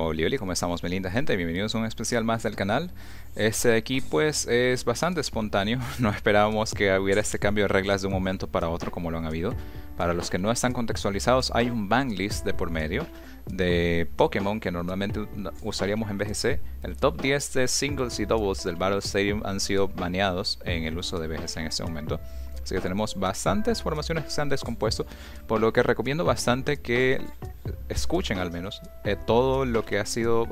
Hola, hola, ¿cómo estamos, mi linda gente? Bienvenidos a un especial más del canal. Este de aquí, pues, es bastante espontáneo. No esperábamos que hubiera este cambio de reglas de un momento para otro como lo han habido. Para los que no están contextualizados, hay un ban list de por medio de Pokémon que normalmente usaríamos en BGC. El top 10 de singles y doubles del Battle Stadium han sido baneados en el uso de BGC en este momento. Así que tenemos bastantes formaciones que se han descompuesto, por lo que recomiendo bastante que escuchen al menos eh, todo lo que ha sido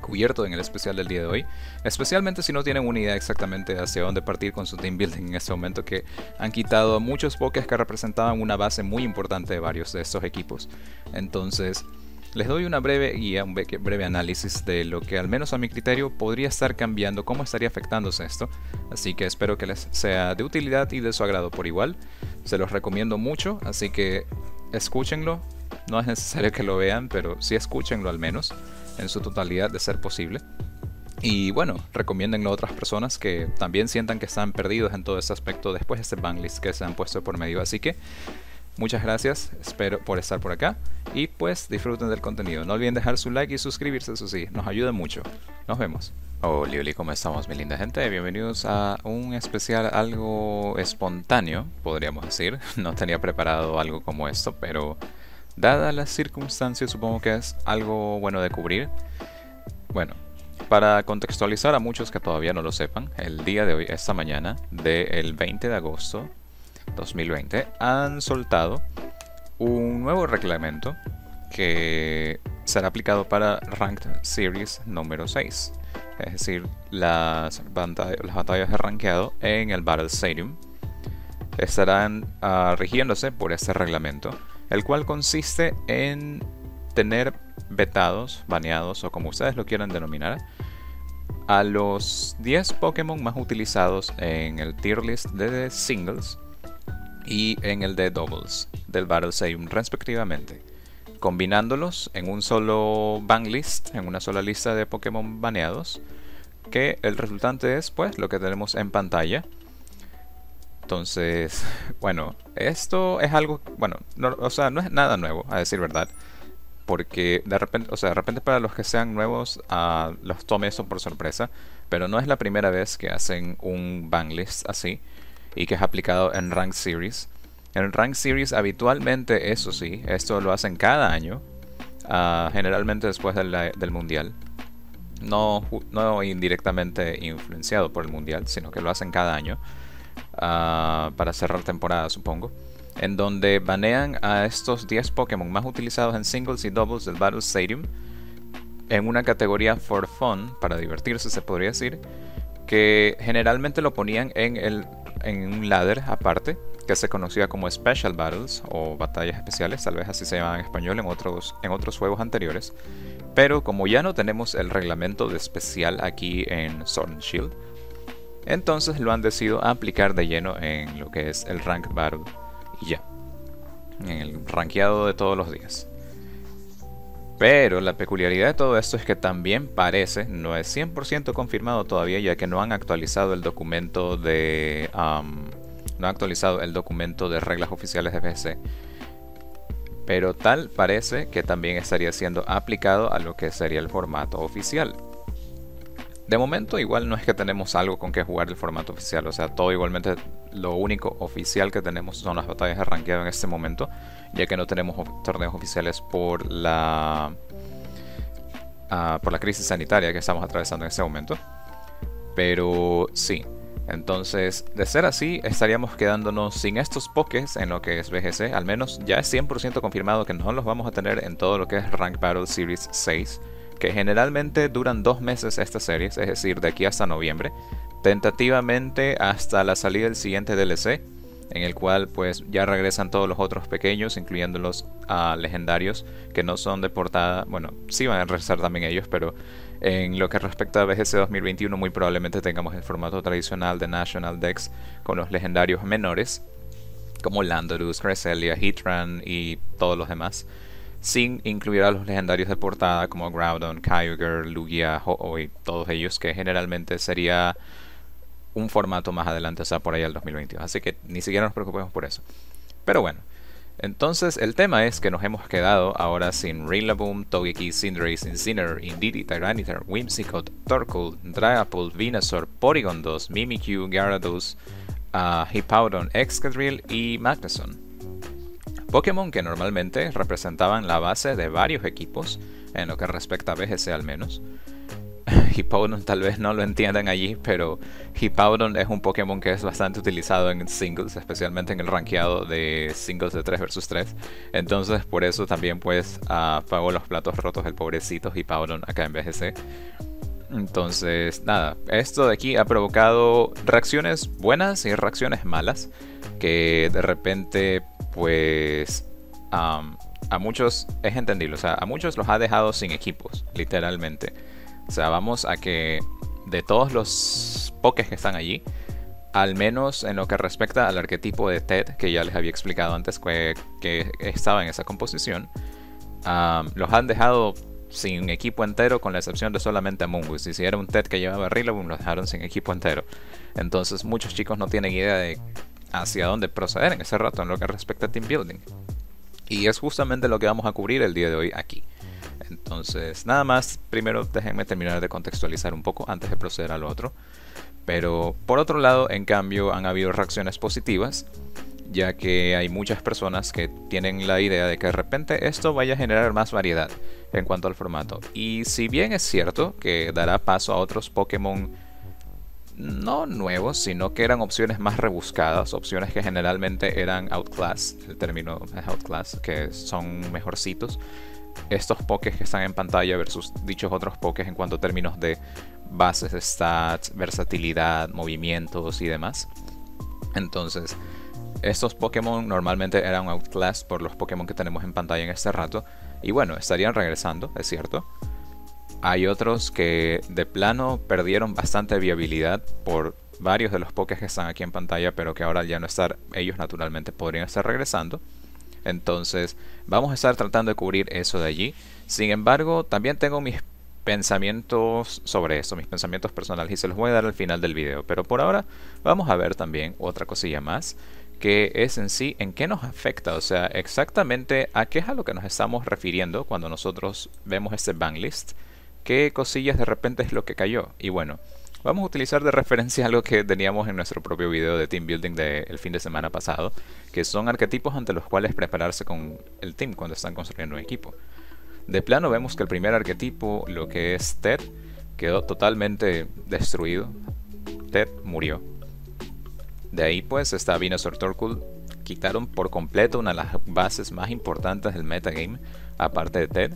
cubierto en el especial del día de hoy. Especialmente si no tienen una idea exactamente hacia dónde partir con su team building en este momento, que han quitado muchos pokés que representaban una base muy importante de varios de estos equipos. Entonces les doy una breve guía, un breve análisis de lo que al menos a mi criterio podría estar cambiando, cómo estaría afectándose esto. Así que espero que les sea de utilidad y de su agrado por igual. Se los recomiendo mucho, así que escúchenlo. No es necesario que lo vean, pero sí escúchenlo al menos, en su totalidad de ser posible. Y bueno, recomiéndenlo a otras personas que también sientan que están perdidos en todo este aspecto después de este banglist que se han puesto por medio. Así que Muchas gracias, espero por estar por acá y pues disfruten del contenido. No olviden dejar su like y suscribirse, eso sí, nos ayuda mucho. Nos vemos. Hola, hola, ¿cómo estamos mi linda gente? Bienvenidos a un especial algo espontáneo, podríamos decir. No tenía preparado algo como esto, pero dadas las circunstancias supongo que es algo bueno de cubrir. Bueno, para contextualizar a muchos que todavía no lo sepan, el día de hoy, esta mañana, del 20 de agosto 2020 han soltado un nuevo reglamento que será aplicado para Ranked Series número 6. Es decir, las, las batallas de rankeado en el Battle Stadium estarán uh, rigiéndose por este reglamento, el cual consiste en tener vetados, baneados o como ustedes lo quieran denominar, a los 10 Pokémon más utilizados en el tier list de singles y en el de doubles del Battle Stadium respectivamente, combinándolos en un solo ban list, en una sola lista de Pokémon baneados, que el resultante es pues lo que tenemos en pantalla. Entonces, bueno, esto es algo, bueno, no, o sea, no es nada nuevo, a decir verdad. Porque de repente, o sea, de repente para los que sean nuevos, uh, los tome eso por sorpresa. Pero no es la primera vez que hacen un ban list así y que es aplicado en Rank Series. En Rank Series habitualmente, eso sí, esto lo hacen cada año, uh, generalmente después del, del Mundial. No, no, indirectamente influenciado por el Mundial, sino que lo hacen cada año uh, para cerrar temporada, supongo. En donde banean a estos 10 Pokémon más utilizados en singles y doubles del Battle Stadium en una categoría for fun, para divertirse se podría decir, que generalmente lo ponían en el en un ladder aparte que se conocía como Special Battles o batallas especiales, tal vez así se llamaban en español en otros, en otros juegos anteriores. Pero como ya no tenemos el reglamento de especial aquí en Sword Shield, entonces lo han decidido aplicar de lleno en lo que es el Rank Battle y ya. En el rankeado de todos los días. Pero la peculiaridad de todo esto es que también parece, no es 100% confirmado todavía, ya que no han actualizado el documento de. no han actualizado el documento de reglas oficiales de PC. Pero tal parece que también estaría siendo aplicado a lo que sería el formato oficial. De momento igual no es que tenemos algo con que jugar el formato oficial, o sea, todo igualmente lo único oficial que tenemos son las batallas de rankeado en este momento, ya que no tenemos torneos oficiales por la uh, por la crisis sanitaria que estamos atravesando en este momento. Pero sí, entonces, de ser así, estaríamos quedándonos sin estos pokés en lo que es BGC. Al menos ya es 100% confirmado que no los vamos a tener en todo lo que es Rank Battle Series 6 que generalmente duran dos meses estas series, es decir, de aquí hasta noviembre, tentativamente hasta la salida del siguiente DLC, en el cual pues ya regresan todos los otros pequeños, incluyendo los uh, legendarios que no son de portada, bueno, sí van a regresar también ellos, pero en lo que respecta a BGC 2021 muy probablemente tengamos el formato tradicional de National Dex con los legendarios menores, como Landorus, Cresselia, Heatran y todos los demás sin incluir a los legendarios de portada como Groudon, Kyogre, Lugia, ho y todos ellos, que generalmente sería un formato más adelante, o sea, por ahí al 2022. Así que ni siquiera nos preocupemos por eso. Pero bueno, Entonces, el tema es que nos hemos quedado ahora sin Rillaboom, Togeki, Cinderace, Incineroar, Indeedee, Tyranitar, Whimsicott, Torkoal, Dragapult, Venusaur, Porygon 2, Mimikyu, Gyarados, uh, Hippowdon, Excadrill y Magneson. Pokémon que normalmente representaban la base de varios equipos, en lo que respecta a BGC al menos. Hippowdon tal vez no lo entiendan allí, pero Hippowdon es un Pokémon que es bastante utilizado en singles, especialmente en el rankeado de singles de 3 vs 3. Entonces por eso también pues apagó los platos rotos el pobrecito Hippowdon acá en BGC. Entonces, nada, esto de aquí ha provocado reacciones buenas y reacciones malas, que de repente, pues, a muchos es entendible, o sea, a muchos los ha dejado sin equipos, literalmente. O sea, vamos a que de todos los pokés que están allí, al menos en lo que respecta al arquetipo de Ted, que ya les había explicado antes que, estaba en esa composición, los han dejado sin equipo entero, con la excepción de solamente a Mungus. Y si era un Ted que llevaba Rillaboom, lo dejaron sin equipo entero. Entonces, muchos chicos no tienen idea de hacia dónde proceder en ese rato en lo que respecta a team building. Y es justamente lo que vamos a cubrir el día de hoy aquí. Entonces, nada más, primero déjenme terminar de contextualizar un poco antes de proceder al otro. Pero por otro lado, en cambio, han habido reacciones positivas, ya que hay muchas personas que tienen la idea de que de repente esto vaya a generar más variedad en cuanto al formato. Y si bien es cierto que dará paso a otros Pokémon no nuevos, sino que eran opciones más rebuscadas, opciones que generalmente eran outclass, el término es outclass, que son mejorcitos. Estos pokés que están en pantalla versus dichos otros pokés en cuanto a términos de bases stats, versatilidad, movimientos y demás. Entonces, estos Pokémon normalmente eran outclass por los Pokémon que tenemos en pantalla en este rato. Y bueno, estarían regresando, es cierto. Hay otros que de plano perdieron bastante viabilidad por varios de los pokés que están aquí en pantalla, pero que ahora ya no estar, ellos naturalmente podrían estar regresando. Entonces, vamos a estar tratando de cubrir eso de allí. Sin embargo, también tengo mis pensamientos sobre eso, mis pensamientos personales, y se los voy a dar al final del video. Pero por ahora, vamos a ver también otra cosilla más, que es en sí en qué nos afecta, o sea, exactamente a qué es a lo que nos estamos refiriendo cuando nosotros vemos este banlist qué cosillas de repente es lo que cayó. Y bueno, vamos a utilizar de referencia algo que teníamos en nuestro propio video de team building del fin de semana pasado, que son arquetipos ante los cuales prepararse con el team cuando están construyendo un equipo. De plano vemos que el primer arquetipo, lo que es Ted, quedó totalmente destruido. Ted murió. De ahí pues está Venusaur Torkoal. Quitaron por completo una de las bases más importantes del metagame, aparte de Ted.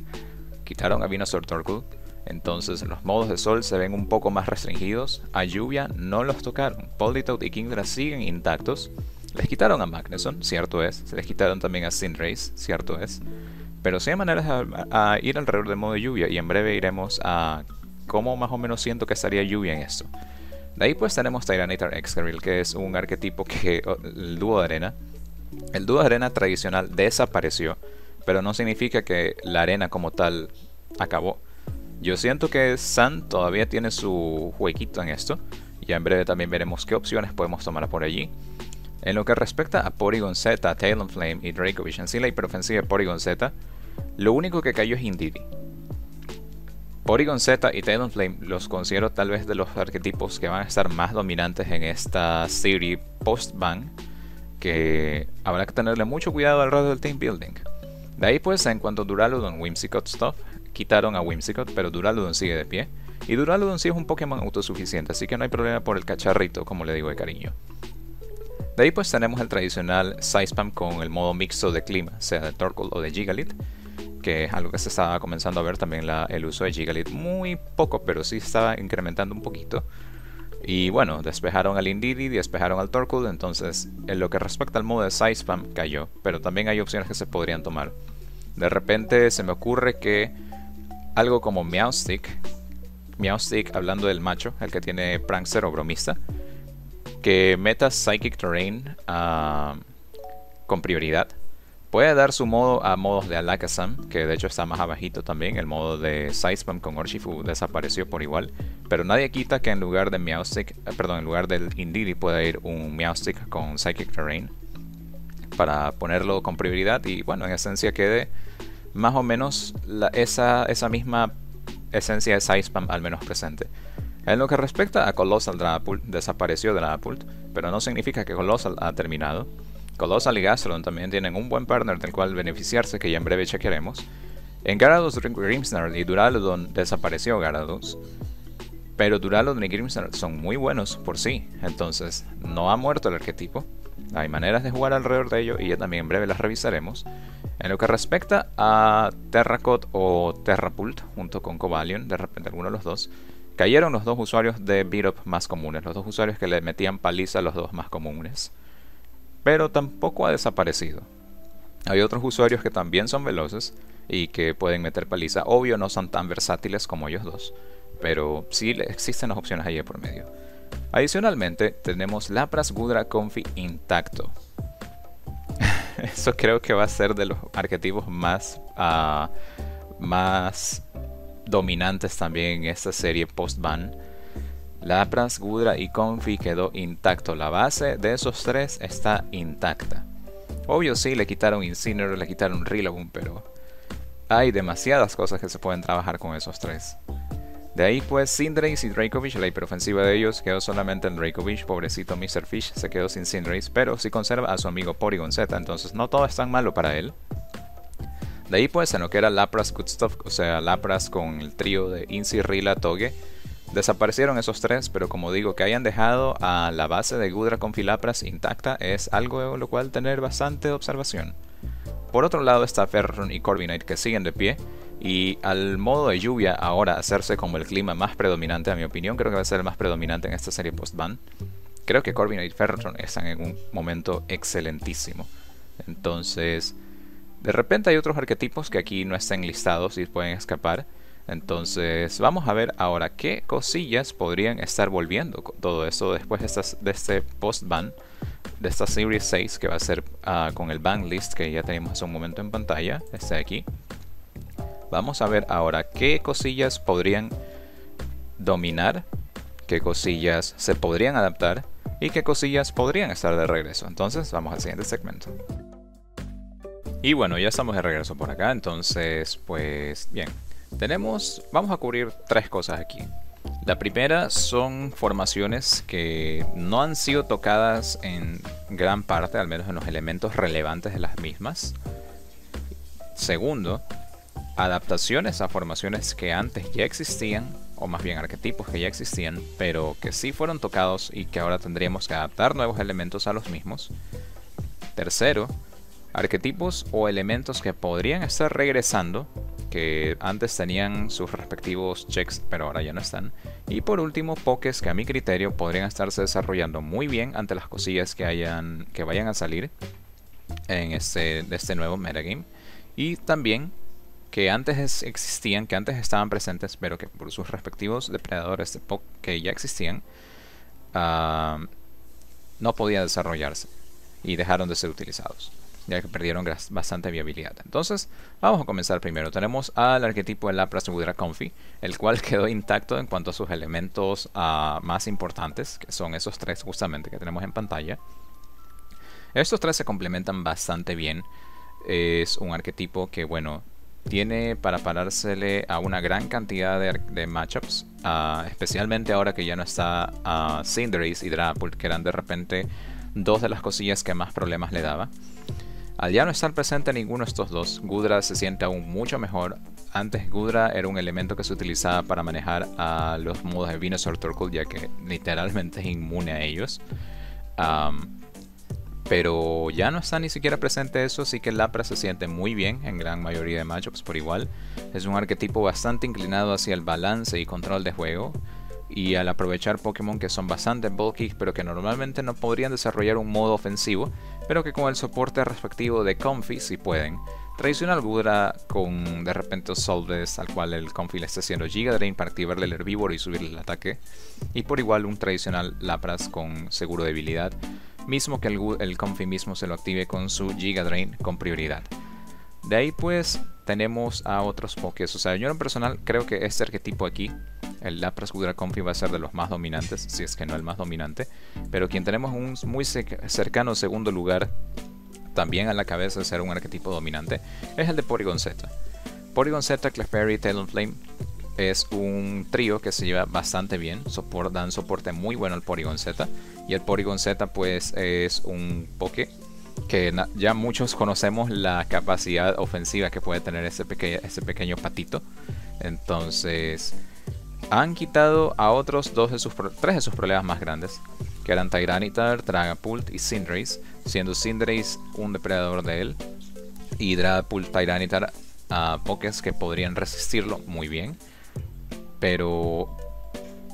Quitaron a Venusaur Torkoal entonces los modos de sol se ven un poco más restringidos. A lluvia no los tocaron. Politoed y Kingdra siguen intactos. Les quitaron a Magneson, cierto es. Se les quitaron también a Cinderace, cierto es. Pero sí hay maneras a, ir alrededor del modo de lluvia y en breve iremos a cómo más o menos siento que estaría lluvia en esto. De ahí pues tenemos Tyranitar Excadrill, que es un arquetipo que el dúo de arena. El dúo de arena tradicional desapareció, pero no significa que la arena como tal acabó. Yo siento que Sun todavía tiene su huequito en esto. Ya en breve también veremos qué opciones podemos tomar por allí. En lo que respecta a Porygon Z, Talonflame y Dracovish, en sí la hiperofensiva de Porygon Z, lo único que cayó es Indeedee. Porygon Z y Talonflame los considero tal vez de los arquetipos que van a estar más dominantes en esta serie post-ban, que habrá que tenerle mucho cuidado al lado del team building. De ahí pues en cuanto a Duraludon, Whimsicott Stuff, quitaron a Whimsicott, pero Duraludon sigue de pie. Y Duraludon sí es un Pokémon autosuficiente, así que no hay problema por el cacharrito, como le digo de cariño. De ahí pues tenemos el tradicional Sizepam con el modo mixto de clima, sea de Torkoal o de Gigalit, que es algo que se estaba comenzando a ver también el uso de Gigalit. Muy poco, pero sí estaba incrementando un poquito. Y bueno, despejaron al Indeedee, despejaron al Torkoal, entonces en lo que respecta al modo de Sizepam cayó, pero también hay opciones que se podrían tomar. De repente se me ocurre que algo como Meowstick, Meowstick hablando del macho, el que tiene Prankster o bromista, que meta Psychic Terrain ah, con prioridad. Puede dar su modo a modos de Alakazam, que de hecho está más abajito también. El modo de Sizepam con Urshifu desapareció por igual. Pero nadie quita que en lugar de Meowstick, eh, perdón, en lugar del Indeedee pueda ir un Meowstick con Psychic Terrain. para ponerlo con prioridad y bueno, en esencia quede más o menos esa, esa misma esencia de Sidespam al menos presente. En lo que respecta a Colossal Dragapult, desapareció Dragapult, pero no significa que Colossal ha terminado. Colossal y Gastrodon también tienen un buen partner del cual beneficiarse que ya en breve chequearemos. En Gyarados, Grimmsnarl y Duraludon desapareció Gyarados, pero Duraludon y Grimmsnarl son muy buenos por sí, entonces no ha muerto el arquetipo. Hay maneras de jugar alrededor de ello y ya también en breve las revisaremos. En lo que respecta a Terracot o Terrapult, junto con Cobalion, de repente alguno de los dos, cayeron los dos usuarios de Beat más comunes, los dos usuarios que le metían paliza a los dos más comunes. Pero tampoco ha desaparecido. Hay otros usuarios que también son veloces, y que pueden meter paliza. Obvio no son tan versátiles como ellos dos, pero sí existen las opciones ahí por medio. Adicionalmente tenemos Lapras Gudra Confi intacto. Eso creo que va a ser de los arquetipos más, uh, más dominantes también en esta serie post-ban. Lapras, Gudra y Confi quedó intacto. La base de esos tres está intacta. Obvio sí, le quitaron Incineroar, le quitaron Rillaboom, pero hay demasiadas cosas que se pueden trabajar con esos tres. De ahí pues Cinderace y Dracovish, la hiperofensiva de ellos quedó solamente en Dracovish, pobrecito Mr. Fish se quedó sin Cinderace, pero sí conserva a su amigo Porygon Z, entonces no todo es tan malo para él. De ahí pues en lo que era Lapras Good o sea Lapras con el trío de Inci, Rila, Toge, desaparecieron esos tres, pero como digo que hayan dejado a la base de Gudra con Filapras intacta es algo lo cual tener bastante observación. Por otro lado está Ferron y Corviknight que siguen de pie. Y al modo de lluvia ahora hacerse como el clima más predominante, a mi opinión, creo que va a ser el más predominante en esta serie post-ban. Creo que Corviknight y Ferron están en un momento excelentísimo. Entonces, de repente hay otros arquetipos que aquí no están listados y pueden escapar. Entonces, vamos a ver ahora qué cosillas podrían estar volviendo todo esto después de, este post-ban de esta Series 6 que va a ser ah, con el band list que ya tenemos hace un momento en pantalla, este de aquí. Vamos a ver ahora qué cosillas podrían dominar, qué cosillas se podrían adaptar y qué cosillas podrían estar de regreso. Entonces vamos al siguiente segmento. Y bueno, ya estamos de regreso por acá, entonces pues bien, tenemos, vamos a cubrir tres cosas aquí. La primera son formaciones que no han sido tocadas en gran parte, al menos en los elementos relevantes de las mismas. Segundo, adaptaciones a formaciones que antes ya existían, o más bien arquetipos que ya existían, pero que sí fueron tocados y que ahora tendríamos que adaptar nuevos elementos a los mismos. Tercero, arquetipos o elementos que podrían estar regresando que antes tenían sus respectivos checks, pero ahora ya no están. Y por último, pokés que a mi criterio podrían estarse desarrollando muy bien ante las cosillas que, hayan, que vayan a salir en este, este nuevo metagame. Y también que antes existían, que antes estaban presentes, pero que por sus respectivos depredadores de Pok que ya existían, no podían desarrollarse y dejaron de ser utilizados ya que perdieron bastante viabilidad. Entonces, vamos a comenzar primero. Tenemos al arquetipo de Lapras Gudra Comfy, el cual quedó intacto en cuanto a sus elementos ah, más importantes, que son esos tres justamente que tenemos en pantalla. Estos tres se complementan bastante bien. Es un arquetipo que, bueno, tiene para parársele a una gran cantidad de, matchups, ah, especialmente ahora que ya no está uh, Cinderace y Drapult, que eran de repente dos de las cosillas que más problemas le daba. Al ya no estar presente ninguno de estos dos, Gudra se siente aún mucho mejor. Antes Gudra era un elemento que se utilizaba para manejar a los modos de Venusaur Turtle, ya que literalmente es inmune a ellos. Pero ya no está ni siquiera presente eso, así que Lapra se siente muy bien en gran mayoría de matchups por igual. Es un arquetipo bastante inclinado hacia el balance y control de juego y al aprovechar Pokémon que son bastante bulky pero que normalmente no podrían desarrollar un modo ofensivo, pero que con el soporte respectivo de Comfy sí pueden. Tradicional Gudra con de repente Solves al cual el Comfy le está haciendo Giga Drain para activarle el herbívoro y subirle el ataque. Y por igual un tradicional Lapras con seguro de debilidad, mismo que el, el Comfy mismo se lo active con su Giga Drain con prioridad. De ahí pues tenemos a otros Pokés. O sea, yo en personal creo que este arquetipo aquí, el Lapras Gudra Comfy va a ser de los más dominantes, si es que no el más dominante. Pero quien tenemos un muy cercano segundo lugar también a la cabeza de ser un arquetipo dominante, es el de Porygon Z. Porygon Z, Clefairy, Talonflame es un trío que se lleva bastante bien, dan soporte muy bueno al Porygon Z. Y el Porygon Z pues es un Poké que ya muchos conocemos la capacidad ofensiva que puede tener ese, ese pequeño patito. Entonces han quitado a otros dos de sus tres de sus problemas más grandes, que eran Tyranitar, Dragapult y Cinderace, siendo Cinderace un depredador de él y Dragapult, Tyranitar a pokés que podrían resistirlo muy bien. Pero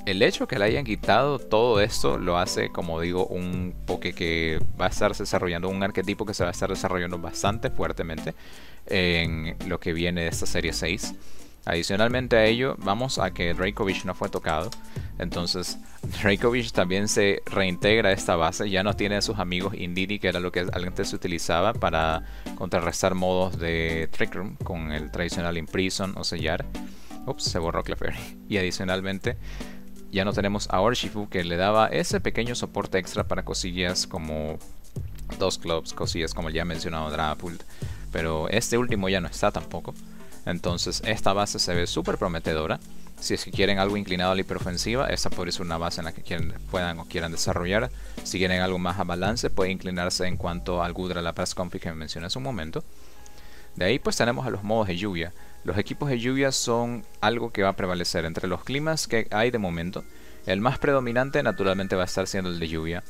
el hecho que le hayan quitado todo esto lo hace, como digo, un poke que va a estar desarrollando, un arquetipo que se va a estar desarrollando bastante fuertemente en lo que viene de esta serie 6. Adicionalmente a ello, vamos a que Dracovish no fue tocado. Entonces, Dracovish también se reintegra a esta base. Ya no tiene a sus amigos Indidi, que era lo que antes se utilizaba para contrarrestar modos de Trick Room con el tradicional Imprison o sellar. Ups, se borró Clefairy. Y adicionalmente, ya no tenemos a Orshifu, que le daba ese pequeño soporte extra para cosillas como dos clubs, cosillas como ya mencionado Drapult. Pero este último ya no está tampoco. Entonces esta base se ve súper prometedora. Si es que quieren algo inclinado a la hiperofensiva, esta podría ser una base en la que puedan o quieran desarrollar. Si quieren algo más a balance, puede inclinarse en cuanto al Gudra la Press Config que mencioné hace un momento. De ahí pues tenemos a los modos de lluvia. Los equipos de lluvia son algo que va a prevalecer entre los climas que hay de momento. El más predominante naturalmente va a estar siendo el de lluvia.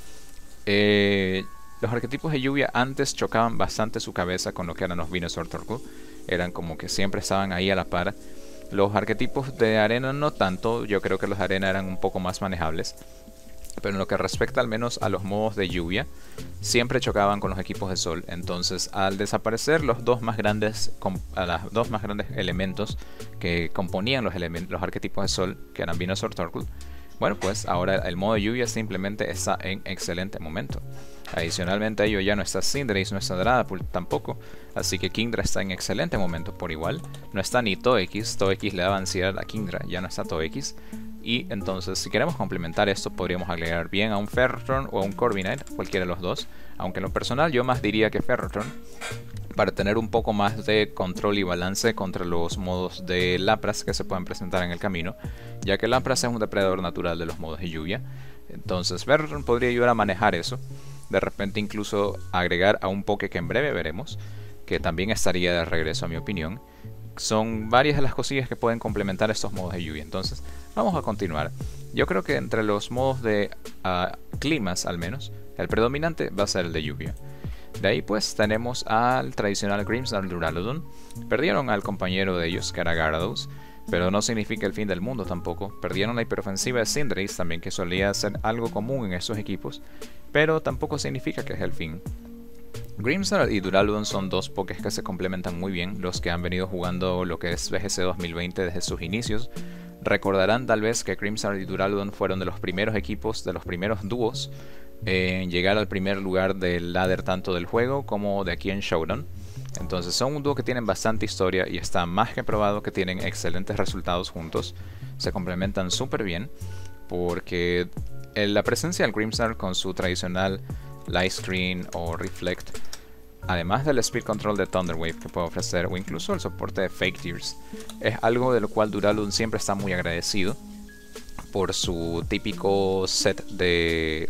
Eh, los arquetipos de lluvia antes chocaban bastante su cabeza con lo que eran los Venusaur Torkoal eran como que siempre estaban ahí a la par. Los arquetipos de arena no tanto, yo creo que los de arena eran un poco más manejables. Pero en lo que respecta al menos a los modos de lluvia, siempre chocaban con los equipos de sol. Entonces, al desaparecer los dos más grandes, dos más grandes elementos que componían los, los arquetipos de sol, que eran Venusaur Torkoal, bueno, pues ahora el modo de lluvia simplemente está en excelente momento. Adicionalmente a ello ya no está Cinderace, no está Dragapult tampoco, así que Kingdra está en excelente momento por igual. No está ni Toex, Toex le daba ansiedad a Kingdra, ya no está Toex. Y entonces si queremos complementar esto podríamos agregar bien a un Ferrotron o a un Corviknight, cualquiera de los dos. Aunque en lo personal yo más diría que Ferrotron, para tener un poco más de control y balance contra los modos de Lapras que se pueden presentar en el camino, ya que Lapras es un depredador natural de los modos de lluvia. Entonces Ferrotron podría ayudar a manejar eso de repente incluso agregar a un poke que en breve veremos, que también estaría de regreso a mi opinión. Son varias de las cosillas que pueden complementar estos modos de lluvia. Entonces, vamos a continuar. Yo creo que entre los modos de ah, climas, al menos, el predominante va a ser el de lluvia. De ahí pues tenemos al tradicional Grimsdal Duraludon. Perdieron al compañero de ellos, Gyarados, pero no significa el fin del mundo tampoco. Perdieron la hiperofensiva de Cinderace también, que solía ser algo común en esos equipos, pero tampoco significa que es el fin. Grimstar y Duraludon son dos pokés que se complementan muy bien, los que han venido jugando lo que es VGC 2020 desde sus inicios. Recordarán tal vez que Grimstar y Duraludon fueron de los primeros equipos, de los primeros dúos en llegar al primer lugar del ladder tanto del juego como de aquí en Showdown. Entonces son un dúo que tienen bastante historia y está más que probado que tienen excelentes resultados juntos. Se complementan súper bien porque la presencia del Grimstar con su tradicional Light Screen o Reflect, además del Speed Control de Thunderwave que puede ofrecer, o incluso el soporte de Fake Tears, es algo de lo cual Duraludon siempre está muy agradecido por su típico set de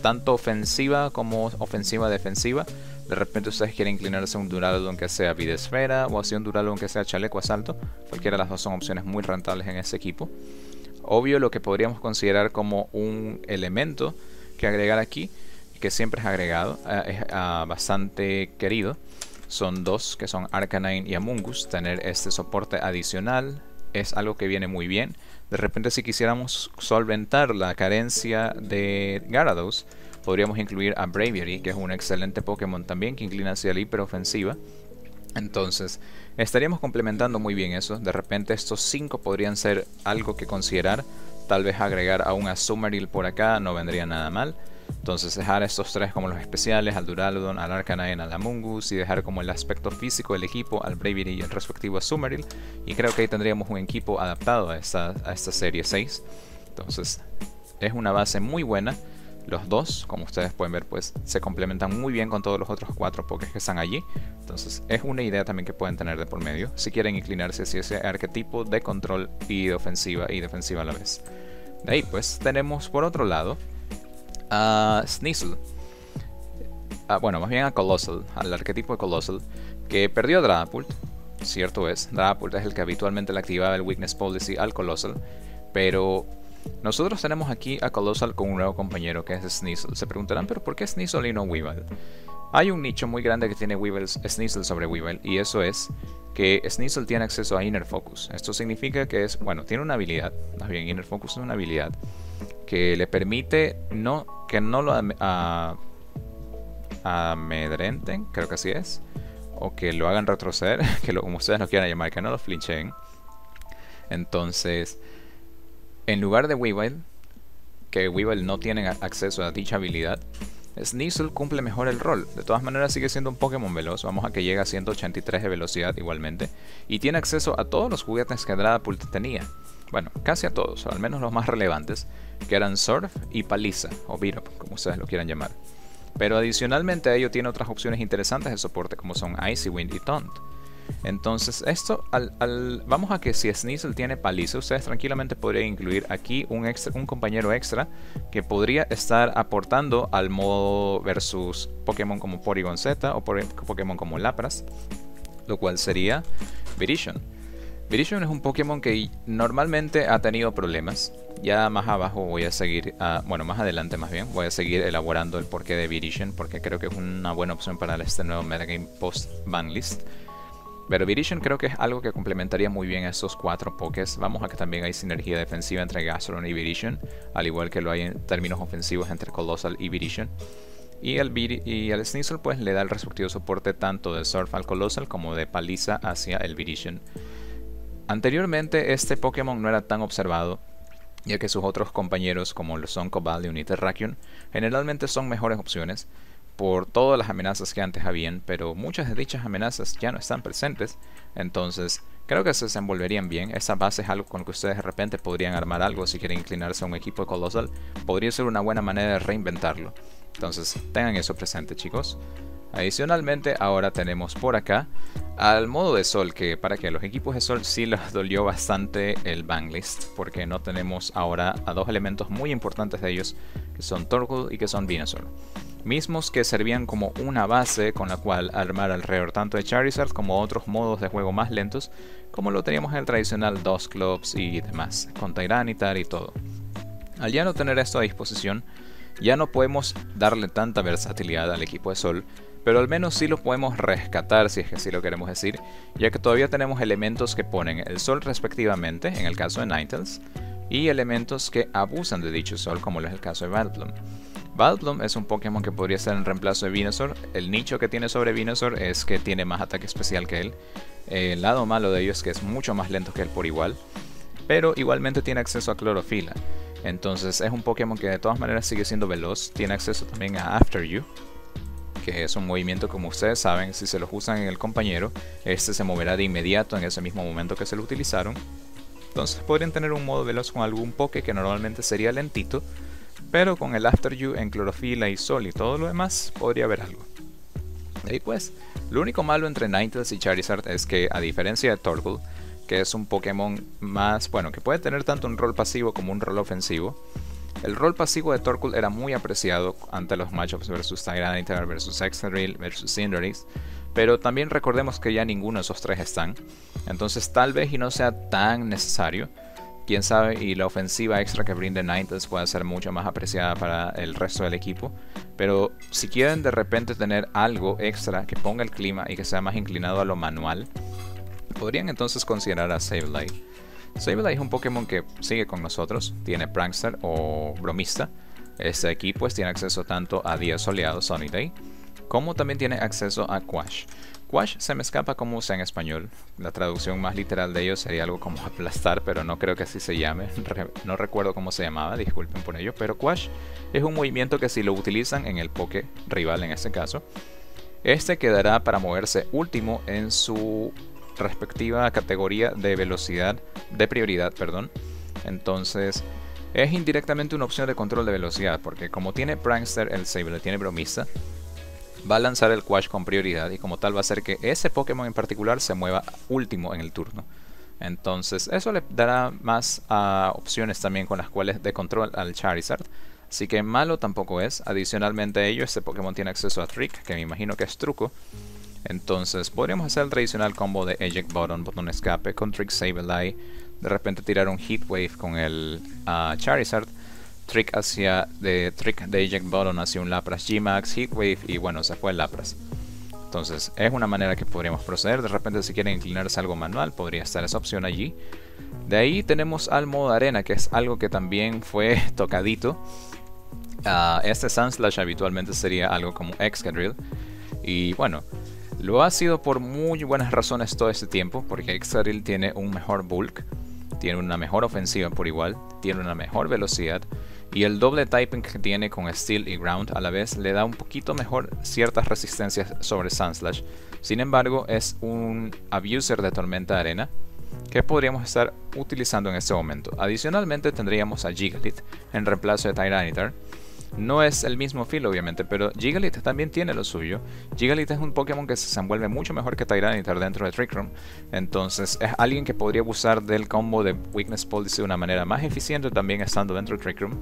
tanto ofensiva como ofensiva defensiva. De repente ustedes quieren inclinarse a un Duraludon que sea Videsfera o hacia un Duraludon que sea Chaleco Asalto. Cualquiera de las dos son opciones muy rentables en ese equipo. Obvio lo que podríamos considerar como un elemento que agregar aquí, que siempre es agregado, eh, es ah, bastante querido. Son dos, que son Arcanine y Amungus. Tener este soporte adicional es algo que viene muy bien. De repente si quisiéramos solventar la carencia de Gyarados, podríamos incluir a Braviary, que es un excelente Pokémon también que inclina hacia la hiperofensiva. Entonces, estaríamos complementando muy bien eso. De repente estos 5 podrían ser algo que considerar. Tal vez agregar a un Azumarill por acá no vendría nada mal. Entonces dejar estos tres como los especiales, al Duraludon, al Arcanine, al Amungus y dejar como el aspecto físico del equipo al Bravery y el respectivo Azumarill. Y creo que ahí tendríamos un equipo adaptado a esta, a esta serie 6. Entonces es una base muy buena Los dos, como ustedes pueden ver, pues se complementan muy bien con todos los otros cuatro Pokés que están allí. Entonces es una idea también que pueden tener de por medio si quieren inclinarse hacia ese arquetipo de control y de ofensiva y defensiva a la vez. De ahí pues tenemos por otro lado a Sneasel. Ah, bueno, más bien a Colossal, al arquetipo de Colossal, que perdió a Dragapult. Cierto es, Dragapult es el que habitualmente le activaba el Weakness Policy al Colossal, pero nosotros tenemos aquí a Colossal con un nuevo compañero que es Sneasel. Se preguntarán, pero ¿por qué Sneasel y no Weevil? Hay un nicho muy grande que tiene Weevil, Sneasel sobre Weevil y eso es que Sneasel tiene acceso a Inner Focus. Esto significa que es, bueno, tiene una habilidad, más bien Inner Focus es una habilidad que le permite no, que no lo amedrenten, creo que así es, o que lo hagan retroceder, que lo, como ustedes lo quieran llamar, que no lo flinchen. Entonces, en lugar de Weavile, que Weavile no tiene acceso a dicha habilidad, Sneasel cumple mejor el rol. De todas maneras sigue siendo un Pokémon veloz, vamos a que llega a 183 de velocidad igualmente, y tiene acceso a todos los juguetes que Dragapult tenía. Bueno, casi a todos, al menos los más relevantes, que eran Surf y Paliza, o Beat como ustedes lo quieran llamar. Pero adicionalmente a ello tiene otras opciones interesantes de soporte como son Icy Wind y Taunt. Entonces, esto, al, vamos a que si Sneasel tiene paliza, ustedes tranquilamente podrían incluir aquí un, extra, un compañero extra que podría estar aportando al modo versus Pokémon como Porygon Z o Pokémon como Lapras, lo cual sería Viridian. Viridian es un Pokémon que normalmente ha tenido problemas. Ya más abajo voy a seguir, ah, bueno, más adelante más bien, voy a seguir elaborando el porqué de Viridian porque creo que es una buena opción para este nuevo metagame post banlist. Pero Viridian creo que es algo que complementaría muy bien a esos cuatro pokés. Vamos a que también hay sinergia defensiva entre Gastron y Viridian, al igual que lo hay en términos ofensivos entre Colossal y Viridian. Y el, y el Sneasel pues le da el respectivo soporte tanto de Surf al Colossal como de Paliza hacia el Viridian. Anteriormente este Pokémon no era tan observado, ya que sus otros compañeros como lo son Cobalion y Terrakion generalmente son mejores opciones, por todas las amenazas que antes habían, pero muchas de dichas amenazas ya no están presentes, entonces creo que se desenvolverían bien. Esa base es algo con que ustedes de repente podrían armar algo si quieren inclinarse a un equipo de Colossal, podría ser una buena manera de reinventarlo. Entonces tengan eso presente chicos. Adicionalmente ahora tenemos por acá al modo de sol que para que los equipos de sol sí les dolió bastante el banglist porque no tenemos ahora a dos elementos muy importantes de ellos que son Torkoal y que son Venusaur mismos que servían como una base con la cual armar alrededor tanto de Charizard como otros modos de juego más lentos, como lo teníamos en el tradicional DOS Clubs y demás, con Tyranitar y todo. Al ya no tener esto a disposición, ya no podemos darle tanta versatilidad al equipo de Sol, pero al menos sí lo podemos rescatar si es que así lo queremos decir, ya que todavía tenemos elementos que ponen el Sol respectivamente, en el caso de Ninetales, y elementos que abusan de dicho Sol, como es el caso de Battlebloom. Vileplume es un Pokémon que podría ser en reemplazo de Venusaur. El nicho que tiene sobre Venusaur es que tiene más ataque especial que él. El lado malo de ello es que es mucho más lento que él por igual. Pero igualmente tiene acceso a clorofila. Entonces es un Pokémon que de todas maneras sigue siendo veloz. Tiene acceso también a After You. Que es un movimiento como ustedes saben, si se lo usan en el compañero, este se moverá de inmediato en ese mismo momento que se lo utilizaron. Entonces podrían tener un modo veloz con algún Poké que normalmente sería lentito pero con el After You en clorofila y sol y todo lo demás, podría haber algo. Y pues, lo único malo entre Ninetales y Charizard es que, a diferencia de Torkoal, que es un Pokémon más, bueno, que puede tener tanto un rol pasivo como un rol ofensivo, el rol pasivo de Torkoal era muy apreciado ante los matchups versus Tyranitar, versus Excadrill, versus Cinderace, pero también recordemos que ya ninguno de esos tres están, entonces tal vez y no sea tan necesario, quién sabe, y la ofensiva extra que brinde Ninetales puede ser mucho más apreciada para el resto del equipo. Pero si quieren de repente tener algo extra que ponga el clima y que sea más inclinado a lo manual, podrían entonces considerar a Sableye. Sableye es un Pokémon que sigue con nosotros, tiene Prankster o Bromista. Este aquí pues tiene acceso tanto a días soleados, Sunny Day, como también tiene acceso a Quash. Quash se me escapa como usa en español. La traducción más literal de ello sería algo como aplastar, pero no creo que así se llame. no recuerdo cómo se llamaba, disculpen por ello. Pero Quash es un movimiento que si lo utilizan en el Poké rival en este caso, este quedará para moverse último en su respectiva categoría de velocidad, de prioridad, perdón. Entonces, es indirectamente una opción de control de velocidad, porque como tiene Prankster el Sable, tiene Bromista, va a lanzar el Quash con prioridad y como tal va a hacer que ese Pokémon en particular se mueva último en el turno. Entonces eso le dará más uh, opciones también con las cuales de control al Charizard. Así que malo tampoco es. Adicionalmente a ello, este Pokémon tiene acceso a Trick, que me imagino que es truco. Entonces podríamos hacer el tradicional combo de Eject Button, botón escape, con Trick Sableye. De repente tirar un Heat Wave con el uh, Charizard. Trick hacia de Trick de Eject Button hacia un Lapras G-Max, Heat Wave y bueno, se fue el Lapras. Entonces es una manera que podríamos proceder. De repente si quieren inclinarse algo manual, podría estar esa opción allí. De ahí tenemos al modo arena, que es algo que también fue tocadito. Uh, este Sunslash habitualmente sería algo como Excadrill. Y bueno, lo ha sido por muy buenas razones todo este tiempo, porque Excadrill tiene un mejor bulk, tiene una mejor ofensiva por igual, tiene una mejor velocidad, y el doble typing que tiene con Steel y Ground a la vez le da un poquito mejor ciertas resistencias sobre Sunslash. Sin embargo, es un abuser de Tormenta Arena que podríamos estar utilizando en este momento. Adicionalmente tendríamos a Gigalith en reemplazo de Tyranitar no es el mismo filo, obviamente, pero Gigalith también tiene lo suyo. Gigalith es un Pokémon que se envuelve mucho mejor que Tyranitar dentro de Trick Room. Entonces, es alguien que podría abusar del combo de Weakness Policy de una manera más eficiente también estando dentro de Trick Room.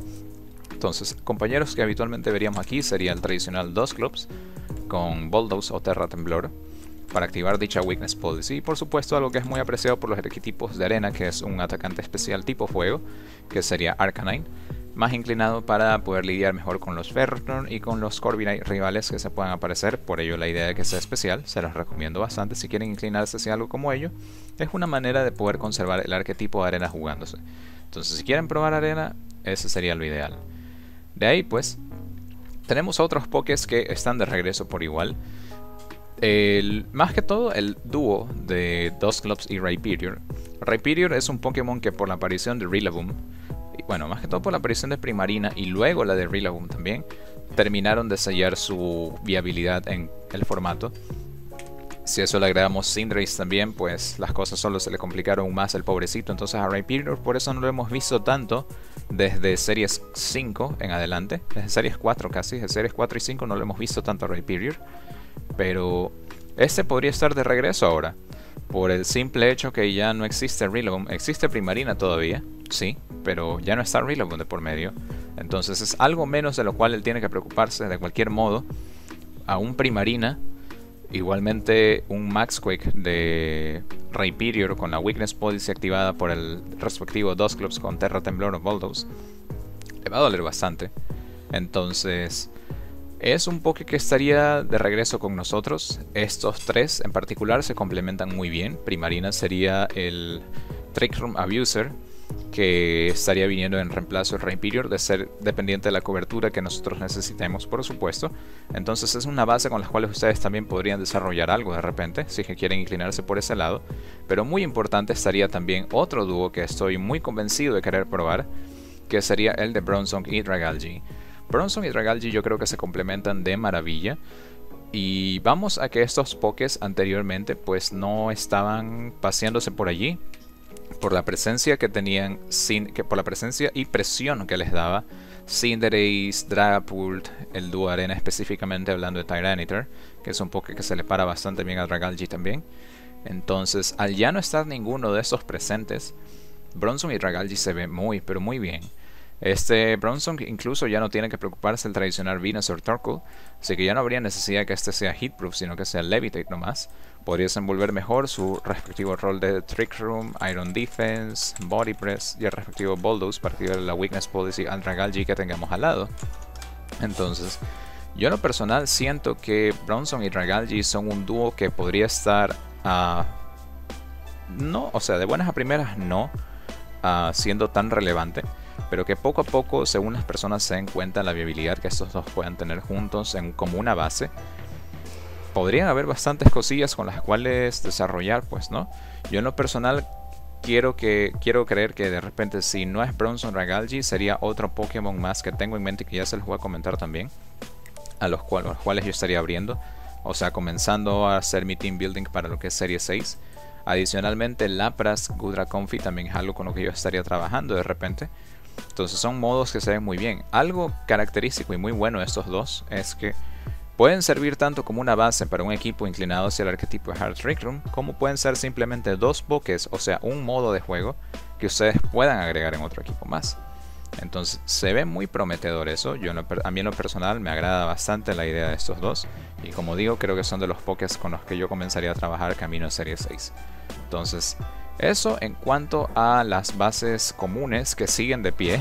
Entonces, compañeros que habitualmente veríamos aquí sería el tradicional dos clubs con Bulldoze o Terra Temblor para activar dicha Weakness Policy. Y por supuesto algo que es muy apreciado por los equipos de arena, que es un atacante especial tipo fuego, que sería Arcanine más inclinado para poder lidiar mejor con los Ferrothorn y con los Corviknight rivales que se puedan aparecer, por ello la idea de que sea especial, se los recomiendo bastante si quieren inclinarse hacia algo como ello, es una manera de poder conservar el arquetipo de arena jugándose. Entonces si quieren probar arena, ese sería lo ideal. De ahí pues, tenemos otros pokés que están de regreso por igual. El, más que todo el dúo de Dusclops y Rhyperior. Rhyperior es un Pokémon que por la aparición de Rillaboom bueno, más que todo por la aparición de Primarina y luego la de Rillaboom también, terminaron de sellar su viabilidad en el formato. Si eso le agregamos Cinderace también, pues las cosas solo se le complicaron más al pobrecito. Entonces a Rhyperior por eso no lo hemos visto tanto desde series 5 en adelante. Desde series 4 casi, desde series 4 y 5 no lo hemos visto tanto a Rhyperior. Pero este podría estar de regreso ahora. Por el simple hecho que ya no existe Rillaboom. Existe Primarina todavía, sí, pero ya no está Rillaboom de por medio. Entonces es algo menos de lo cual él tiene que preocuparse de cualquier modo. A un Primarina, igualmente un Maxquake de Rhyperior con la Weakness Policy activada por el respectivo dos clubs con Terra Temblor o Bulldoze, le va a doler bastante. Entonces, es un Poké que estaría de regreso con nosotros. Estos tres en particular se complementan muy bien. Primarina sería el Trick Room Abuser, que estaría viniendo en reemplazo del Rhyperior de ser dependiente de la cobertura que nosotros necesitemos, por supuesto. Entonces es una base con la cual ustedes también podrían desarrollar algo de repente, si quieren inclinarse por ese lado. Pero muy importante estaría también otro dúo que estoy muy convencido de querer probar, que sería el de Bronzong y Dragalge. Bronson y Dragalge yo creo que se complementan de maravilla. Y vamos a que estos pokés anteriormente pues no estaban paseándose por allí por la presencia que tenían sin, que por la presencia y presión que les daba Cinderace, Dragapult, el dúo arena específicamente hablando de Tyranitar, que es un poke que se le para bastante bien a Dragalge también. Entonces, al ya no estar ninguno de estos presentes, Bronson y Dragalge se ve muy, pero muy bien. Este Bronson incluso ya no tiene que preocuparse del tradicional Venusaur Torkoal, así que ya no habría necesidad que este sea Heatproof, sino que sea Levitate nomás. Podría desenvolver mejor su respectivo rol de Trick Room, Iron Defense, Body Press y el respectivo Bulldoze para activar la Weakness Policy Andragalgi que tengamos al lado. Entonces, yo en lo personal siento que Bronson y Dragalgi son un dúo que podría estar a... no, o sea, de buenas a primeras no, siendo tan relevante pero que poco a poco, según las personas se den cuenta la viabilidad que estos dos puedan tener juntos en, como una base, podrían haber bastantes cosillas con las cuales desarrollar, pues, ¿no? Yo en lo personal quiero que quiero creer que de repente si no es Bronson Ragalgi sería otro Pokémon más que tengo en mente que ya se los voy a comentar también, a los, cuales, los cuales yo estaría abriendo, o sea, comenzando a hacer mi team building para lo que es Serie 6. Adicionalmente, Lapras, Gudra Confi también es algo con lo que yo estaría trabajando de repente. Entonces son modos que se ven muy bien. Algo característico y muy bueno de estos dos es que pueden servir tanto como una base para un equipo inclinado hacia el arquetipo de Hard Trick Room, como pueden ser simplemente dos buques, o sea, un modo de juego que ustedes puedan agregar en otro equipo más. Entonces se ve muy prometedor eso. Yo a mí en lo personal me agrada bastante la idea de estos dos. Y como digo, creo que son de los pokés con los que yo comenzaría a trabajar camino a Serie 6. Entonces, eso en cuanto a las bases comunes que siguen de pie.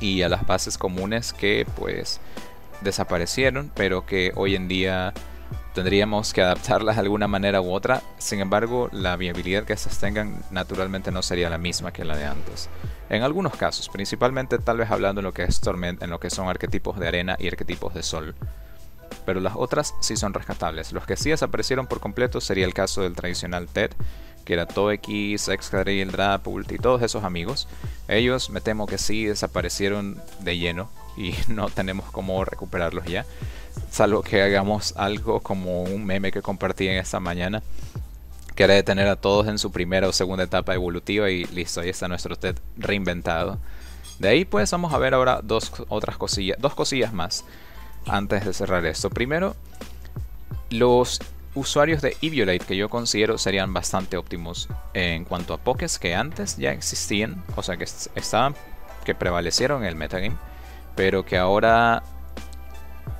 Y a las bases comunes que pues desaparecieron, pero que hoy en día tendríamos que adaptarlas de alguna manera u otra. Sin embargo, la viabilidad que estas tengan naturalmente no sería la misma que la de antes. En algunos casos, principalmente tal vez hablando en lo que es Torment, en lo que son arquetipos de arena y arquetipos de sol. Pero las otras sí son rescatables. Los que sí desaparecieron por completo sería el caso del tradicional TED, que era Toeki, Sexcaril, Drapult y todos esos amigos. Ellos me temo que sí desaparecieron de lleno y no tenemos cómo recuperarlos ya. Salvo que hagamos algo como un meme que compartí en esta mañana que era de tener a todos en su primera o segunda etapa evolutiva y listo, ahí está nuestro TED reinventado. De ahí pues vamos a ver ahora dos otras cosillas, dos cosillas más antes de cerrar esto. Primero, los usuarios de Eviolite que yo considero serían bastante óptimos en cuanto a pokés que antes ya existían, o sea que estaban, que prevalecieron en el metagame, pero que ahora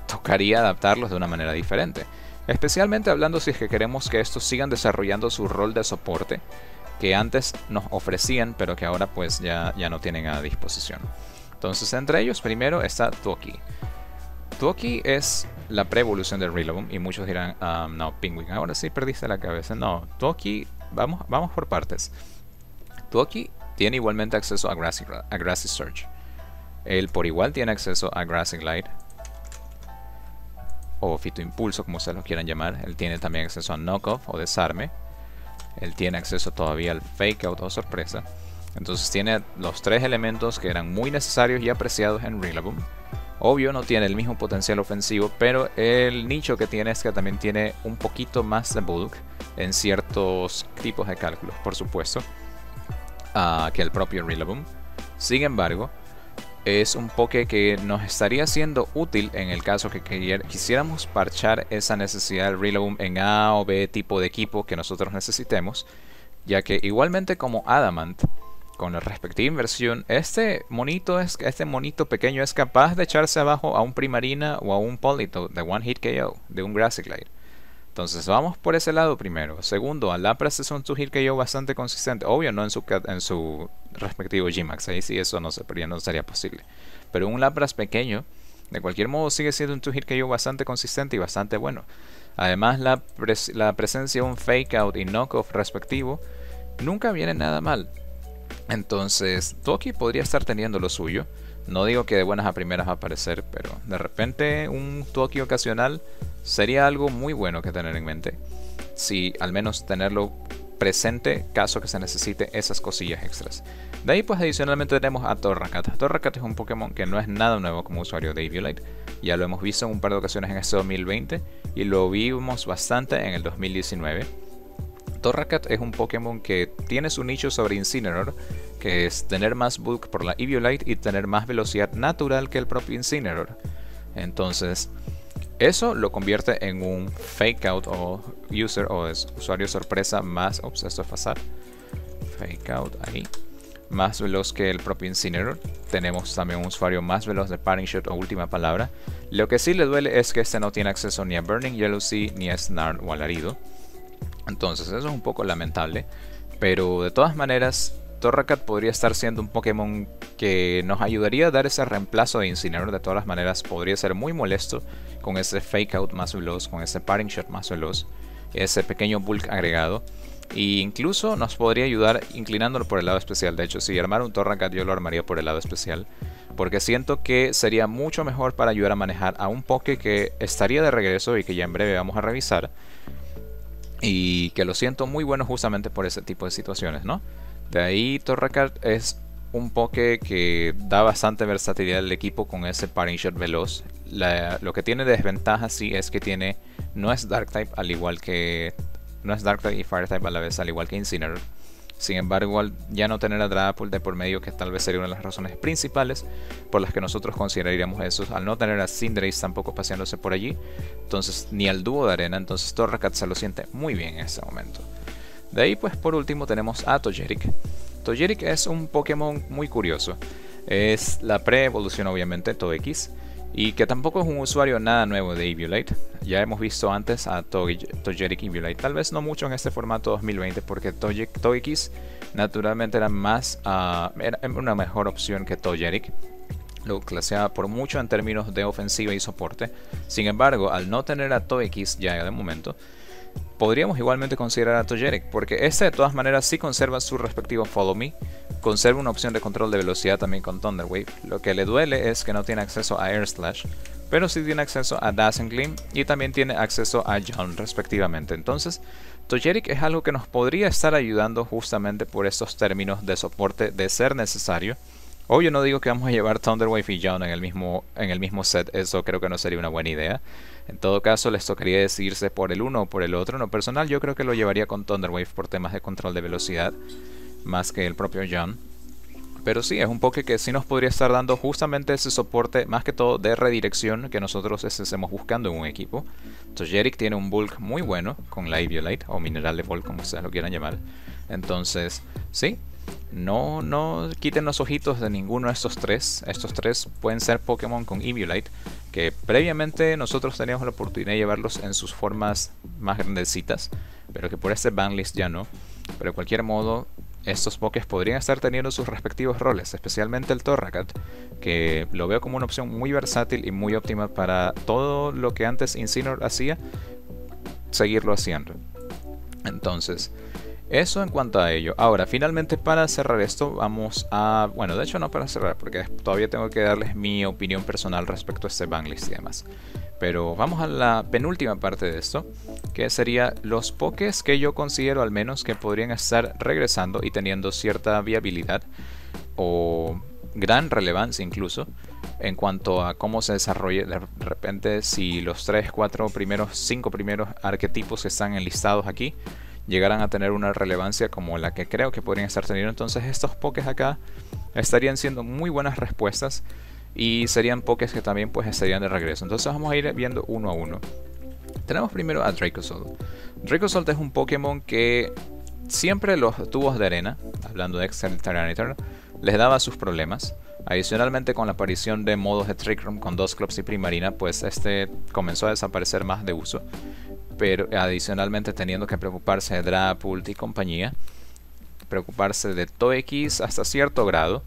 tocaría adaptarlos de una manera diferente. Especialmente hablando si es que queremos que estos sigan desarrollando su rol de soporte que antes nos ofrecían pero que ahora pues ya, ya no tienen a disposición. Entonces entre ellos primero está Toki. Toki es la pre-evolución del Rillaboom y muchos dirán, ah, no, Penguin, ahora sí perdiste la cabeza. No, Toki, vamos, vamos por partes. Toki tiene igualmente acceso a Grassy, a Grassy. Él por igual tiene acceso a Grassy Glide, o Fito Impulso, como ustedes lo quieran llamar. Él tiene también acceso a Knockoff o Desarme. Él tiene acceso todavía al Fake Out o Sorpresa. Entonces tiene los tres elementos que eran muy necesarios y apreciados en Rillaboom. Obvio no tiene el mismo potencial ofensivo, pero el nicho que tiene es que también tiene un poquito más de bulk en ciertos tipos de cálculos, por supuesto, uh, que el propio Rillaboom. Sin embargo, es un poke que nos estaría siendo útil en el caso que quisiéramos parchar esa necesidad del Rillaboom en A o B tipo de equipo que nosotros necesitemos, ya que igualmente como Adamant, con la respectiva inversión, este monito, es, este monito pequeño es capaz de echarse abajo a un Primarina o a un Polito de One Hit KO, de un Grassy Glide. Entonces vamos por ese lado primero. Segundo, Lapras es un hit que yo bastante consistente. Obvio, no en su, en su respectivo Gmax. Ahí sí eso no, se, no sería posible. Pero un Lapras pequeño, de cualquier modo, sigue siendo un hit que yo bastante consistente y bastante bueno. Además, la, la presencia de un Fake Out y Knockoff respectivo nunca viene nada mal. Entonces, Toki podría estar teniendo lo suyo. No digo que de buenas a primeras va a aparecer, pero de repente un Toki ocasional sería algo muy bueno que tener en mente. Si al menos tenerlo presente caso que se necesite esas cosillas extras. De ahí pues adicionalmente tenemos a Torracat. Torracat es un Pokémon que no es nada nuevo como usuario de Eviolite. Ya lo hemos visto en un par de ocasiones en este 2020 y lo vimos bastante en el 2019. Torracat es un Pokémon que tiene su nicho sobre Incineroar, que es tener más bulk por la Eviolite y tener más velocidad natural que el propio Incineroar. Entonces, eso lo convierte en un fake out o user o usuario sorpresa más. Es pasar. Fake out ahí. Más veloz que el propio Incineroar. Tenemos también un usuario más veloz de Parting Shot o última palabra. Lo que sí le duele es que este no tiene acceso ni a Burning Sea ni a Snarl o Alarido. Entonces, eso es un poco lamentable. Pero de todas maneras, Torracat podría estar siendo un Pokémon que nos ayudaría a dar ese reemplazo de Incineroar. De todas maneras, podría ser muy molesto con ese Fake Out más veloz, con ese Parting Shot más veloz, ese pequeño bulk agregado. E incluso nos podría ayudar inclinándolo por el lado especial. De hecho, si armara un Torracat, yo lo armaría por el lado especial. Porque siento que sería mucho mejor para ayudar a manejar a un Poké que estaría de regreso y que ya en breve vamos a revisar. Y que lo siento muy bueno justamente por ese tipo de situaciones, ¿no? De ahí Torracat es un poke que da bastante versatilidad al equipo con ese parting shot veloz. lo que tiene de desventaja sí es que tiene no es Dark Type al igual que no es Dark Type y Fire Type a la vez al igual que Incineroar. Sin embargo, al ya no tener a Drapul de por medio, que tal vez sería una de las razones principales por las que nosotros consideraríamos eso, al no tener a Cinderace tampoco paseándose por allí, entonces ni al dúo de arena, entonces Torracat se lo siente muy bien en este momento. De ahí, pues por último, tenemos a Tojeric. Tojeric es un Pokémon muy curioso. Es la pre-evolución, obviamente, Togekiss y que tampoco es un usuario nada nuevo de Eviolite. Ya hemos visto antes a Togetic Eviolite, tal vez no mucho en este formato 2020 porque Togekiss naturalmente era más uh, era una mejor opción que Togetic. Lo claseaba por mucho en términos de ofensiva y soporte. Sin embargo, al no tener a Togekiss ya de momento, podríamos igualmente considerar a Tojeric, porque este de todas maneras sí conserva su respectivo Follow Me, conserva una opción de control de velocidad también con Thunder Wave. Lo que le duele es que no tiene acceso a Air Slash, pero sí tiene acceso a Dazzling Gleam y también tiene acceso a John respectivamente. Entonces, Tojeric es algo que nos podría estar ayudando justamente por estos términos de soporte de ser necesario. Obvio no digo que vamos a llevar Thunder Wave y John en el mismo, en el mismo set, eso creo que no sería una buena idea. En todo caso, les tocaría decidirse por el uno o por el otro. En lo personal, yo creo que lo llevaría con Thunderwave por temas de control de velocidad, más que el propio John. Pero sí, es un Poké que sí nos podría estar dando justamente ese soporte, más que todo de redirección, que nosotros estemos buscando en un equipo. Tojeric tiene un bulk muy bueno con la Eviolite, o mineral de bulk, como ustedes lo quieran llamar. Entonces, sí, no, no quiten los ojitos de ninguno de estos tres. Estos tres pueden ser Pokémon con Eviolite, que previamente nosotros teníamos la oportunidad de llevarlos en sus formas más grandecitas, pero que por este banlist ya no. Pero de cualquier modo, estos Pokés podrían estar teniendo sus respectivos roles, especialmente el Torracat, que lo veo como una opción muy versátil y muy óptima para todo lo que antes Incineroar hacía, seguirlo haciendo. Entonces, eso en cuanto a ello. Ahora, finalmente para cerrar esto, vamos a... Bueno, de hecho no para cerrar, porque todavía tengo que darles mi opinión personal respecto a este banlist y demás. Pero vamos a la penúltima parte de esto, que sería los pokés que yo considero al menos que podrían estar regresando y teniendo cierta viabilidad o gran relevancia incluso en cuanto a cómo se desarrolla de repente si los 3, 4 primeros, 5 primeros arquetipos que están enlistados aquí llegaran a tener una relevancia como la que creo que podrían estar teniendo. Entonces estos pokés acá estarían siendo muy buenas respuestas y serían pokés que también pues estarían de regreso. Entonces vamos a ir viendo uno a uno. Tenemos primero a Dracozolt. Dracozolt es un Pokémon que siempre los tubos de arena, hablando de Tyranitar, les daba sus problemas. Adicionalmente con la aparición de modos de Trick Room con dos Clubs y Primarina, pues este comenzó a desaparecer más de uso pero adicionalmente teniendo que preocuparse de Drapult y compañía, preocuparse de TOX hasta cierto grado,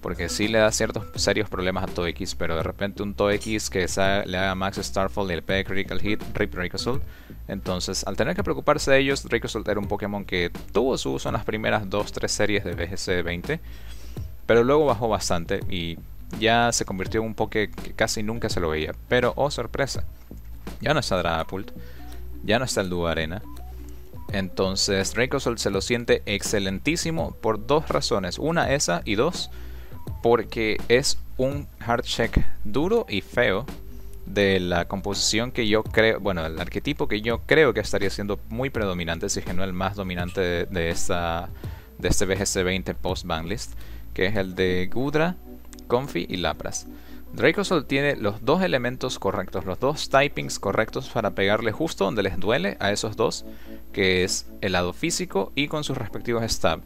porque sí le da ciertos serios problemas a TOX, pero de repente un TOX que le haga Max Starfall y le pegue Critical Hit, Rip Ricosol. Entonces, al tener que preocuparse de ellos, Ricosol era un Pokémon que tuvo su uso en las primeras 2-3 series de BGC 20, pero luego bajó bastante y ya se convirtió en un Poké que casi nunca se lo veía. Pero, oh sorpresa, ya no está Drapult ya no está el dúo arena. Entonces Dracosol se lo siente excelentísimo por dos razones. Una esa y dos porque es un hard check duro y feo de la composición que yo creo, bueno, el arquetipo que yo creo que estaría siendo muy predominante, si es que no el más dominante de, esta, de este BGC 20 post banlist, que es el de Gudra, Comfy y Lapras. Dracosol tiene los dos elementos correctos, los dos typings correctos para pegarle justo donde les duele a esos dos, que es el lado físico y con sus respectivos stab.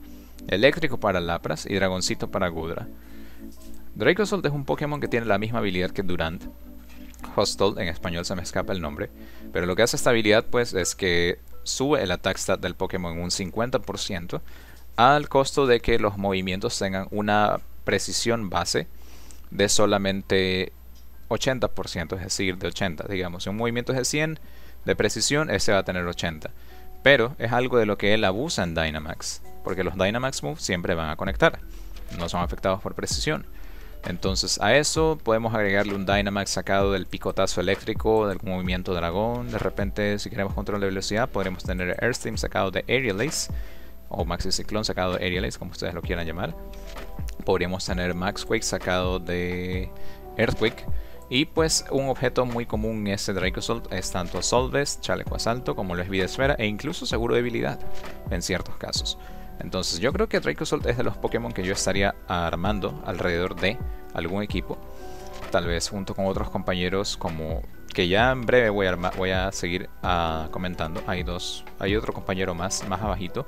Eléctrico para Lapras y Dragoncito para Gudra. Dracosol es un Pokémon que tiene la misma habilidad que Durant. Hostel, en español se me escapa el nombre, pero lo que hace esta habilidad pues es que sube el attack stat del Pokémon un 50% al costo de que los movimientos tengan una precisión base de solamente 80%, es decir, de 80, digamos. Si un movimiento es de 100 de precisión, ese va a tener 80. Pero es algo de lo que él abusa en Dynamax, porque los Dynamax Moves siempre van a conectar, no son afectados por precisión. Entonces a eso podemos agregarle un Dynamax sacado del picotazo eléctrico, del movimiento dragón. De repente, si queremos control de velocidad, podremos tener Airstream sacado de Aerial Ace, o Maxi Ciclone sacado de Aerial Ace, como ustedes lo quieran llamar podríamos tener Max Quake sacado de Earthquake. Y pues un objeto muy común en este Dracozolt es tanto Vest, chaleco asalto, como lo es Vida Esfera e incluso seguro de debilidad en ciertos casos. Entonces yo creo que Dracozolt es de los Pokémon que yo estaría armando alrededor de algún equipo. Tal vez junto con otros compañeros como que ya en breve voy a, voy a seguir uh, comentando. Hay dos, hay otro compañero más, más abajito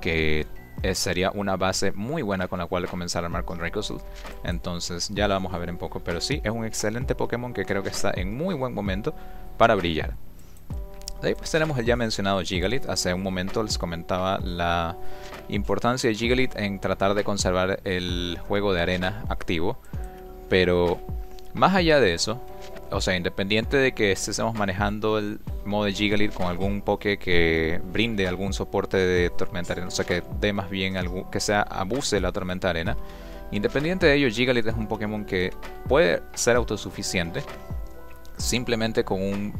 que sería una base muy buena con la cual comenzar a armar con Dracozolt. Entonces ya lo vamos a ver en poco, pero sí, es un excelente Pokémon que creo que está en muy buen momento para brillar. De ahí pues tenemos el ya mencionado Gigalit. Hace un momento les comentaba la importancia de Gigalit en tratar de conservar el juego de arena activo. Pero más allá de eso, o sea, independiente de que estemos manejando el modo de con algún poke que brinde algún soporte de tormenta arena, o sea, que dé más bien que sea abuse la tormenta arena. Independiente de ello, Gigalit es un Pokémon que puede ser autosuficiente simplemente con un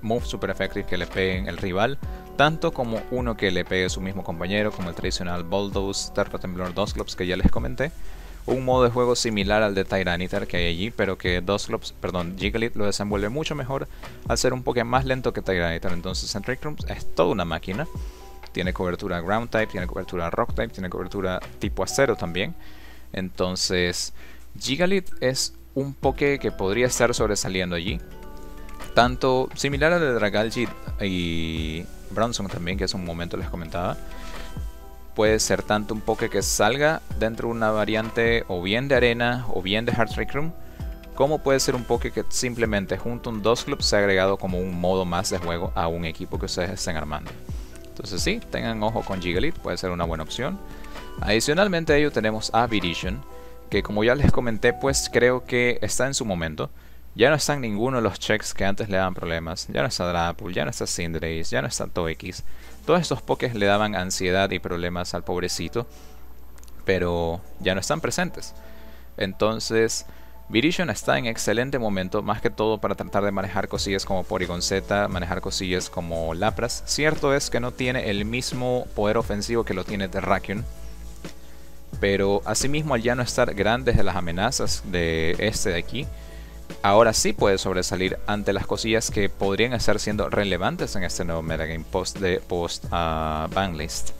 move super effective que le peguen el rival, tanto como uno que le pegue su mismo compañero, como el tradicional Bulldoze, Terra Temblor Dusclops que ya les comenté. Un modo de juego similar al de Tyranitar que hay allí, pero que Dusclops, perdón, Jigglyt lo desenvuelve mucho mejor al ser un Pokémon más lento que Tyranitar. Entonces en es toda una máquina. Tiene cobertura Ground Type, tiene cobertura Rock Type, tiene cobertura tipo acero también. Entonces, Gigalit es un Poké que podría estar sobresaliendo allí tanto similar al de Dragalji y Bronson también, que hace un momento les comentaba. Puede ser tanto un poke que salga dentro de una variante o bien de arena o bien de Heart Room, como puede ser un poke que simplemente junto a un dos club se ha agregado como un modo más de juego a un equipo que ustedes estén armando. Entonces sí, tengan ojo con Gigalit, puede ser una buena opción. Adicionalmente a ello tenemos a Viridian, que como ya les comenté, pues creo que está en su momento. Ya no están ninguno de los checks que antes le daban problemas. Ya no está Drapul, ya no está Cinderace, ya no está Toex. Todos estos pokés le daban ansiedad y problemas al pobrecito. Pero ya no están presentes. Entonces, Viridian está en excelente momento, más que todo para tratar de manejar cosillas como Porygon Z, manejar cosillas como Lapras. Cierto es que no tiene el mismo poder ofensivo que lo tiene Terrakion. Pero asimismo, al ya no estar grandes de las amenazas de este de aquí, ahora sí puede sobresalir ante las cosillas que podrían estar siendo relevantes en este nuevo metagame post de post uh, banlist.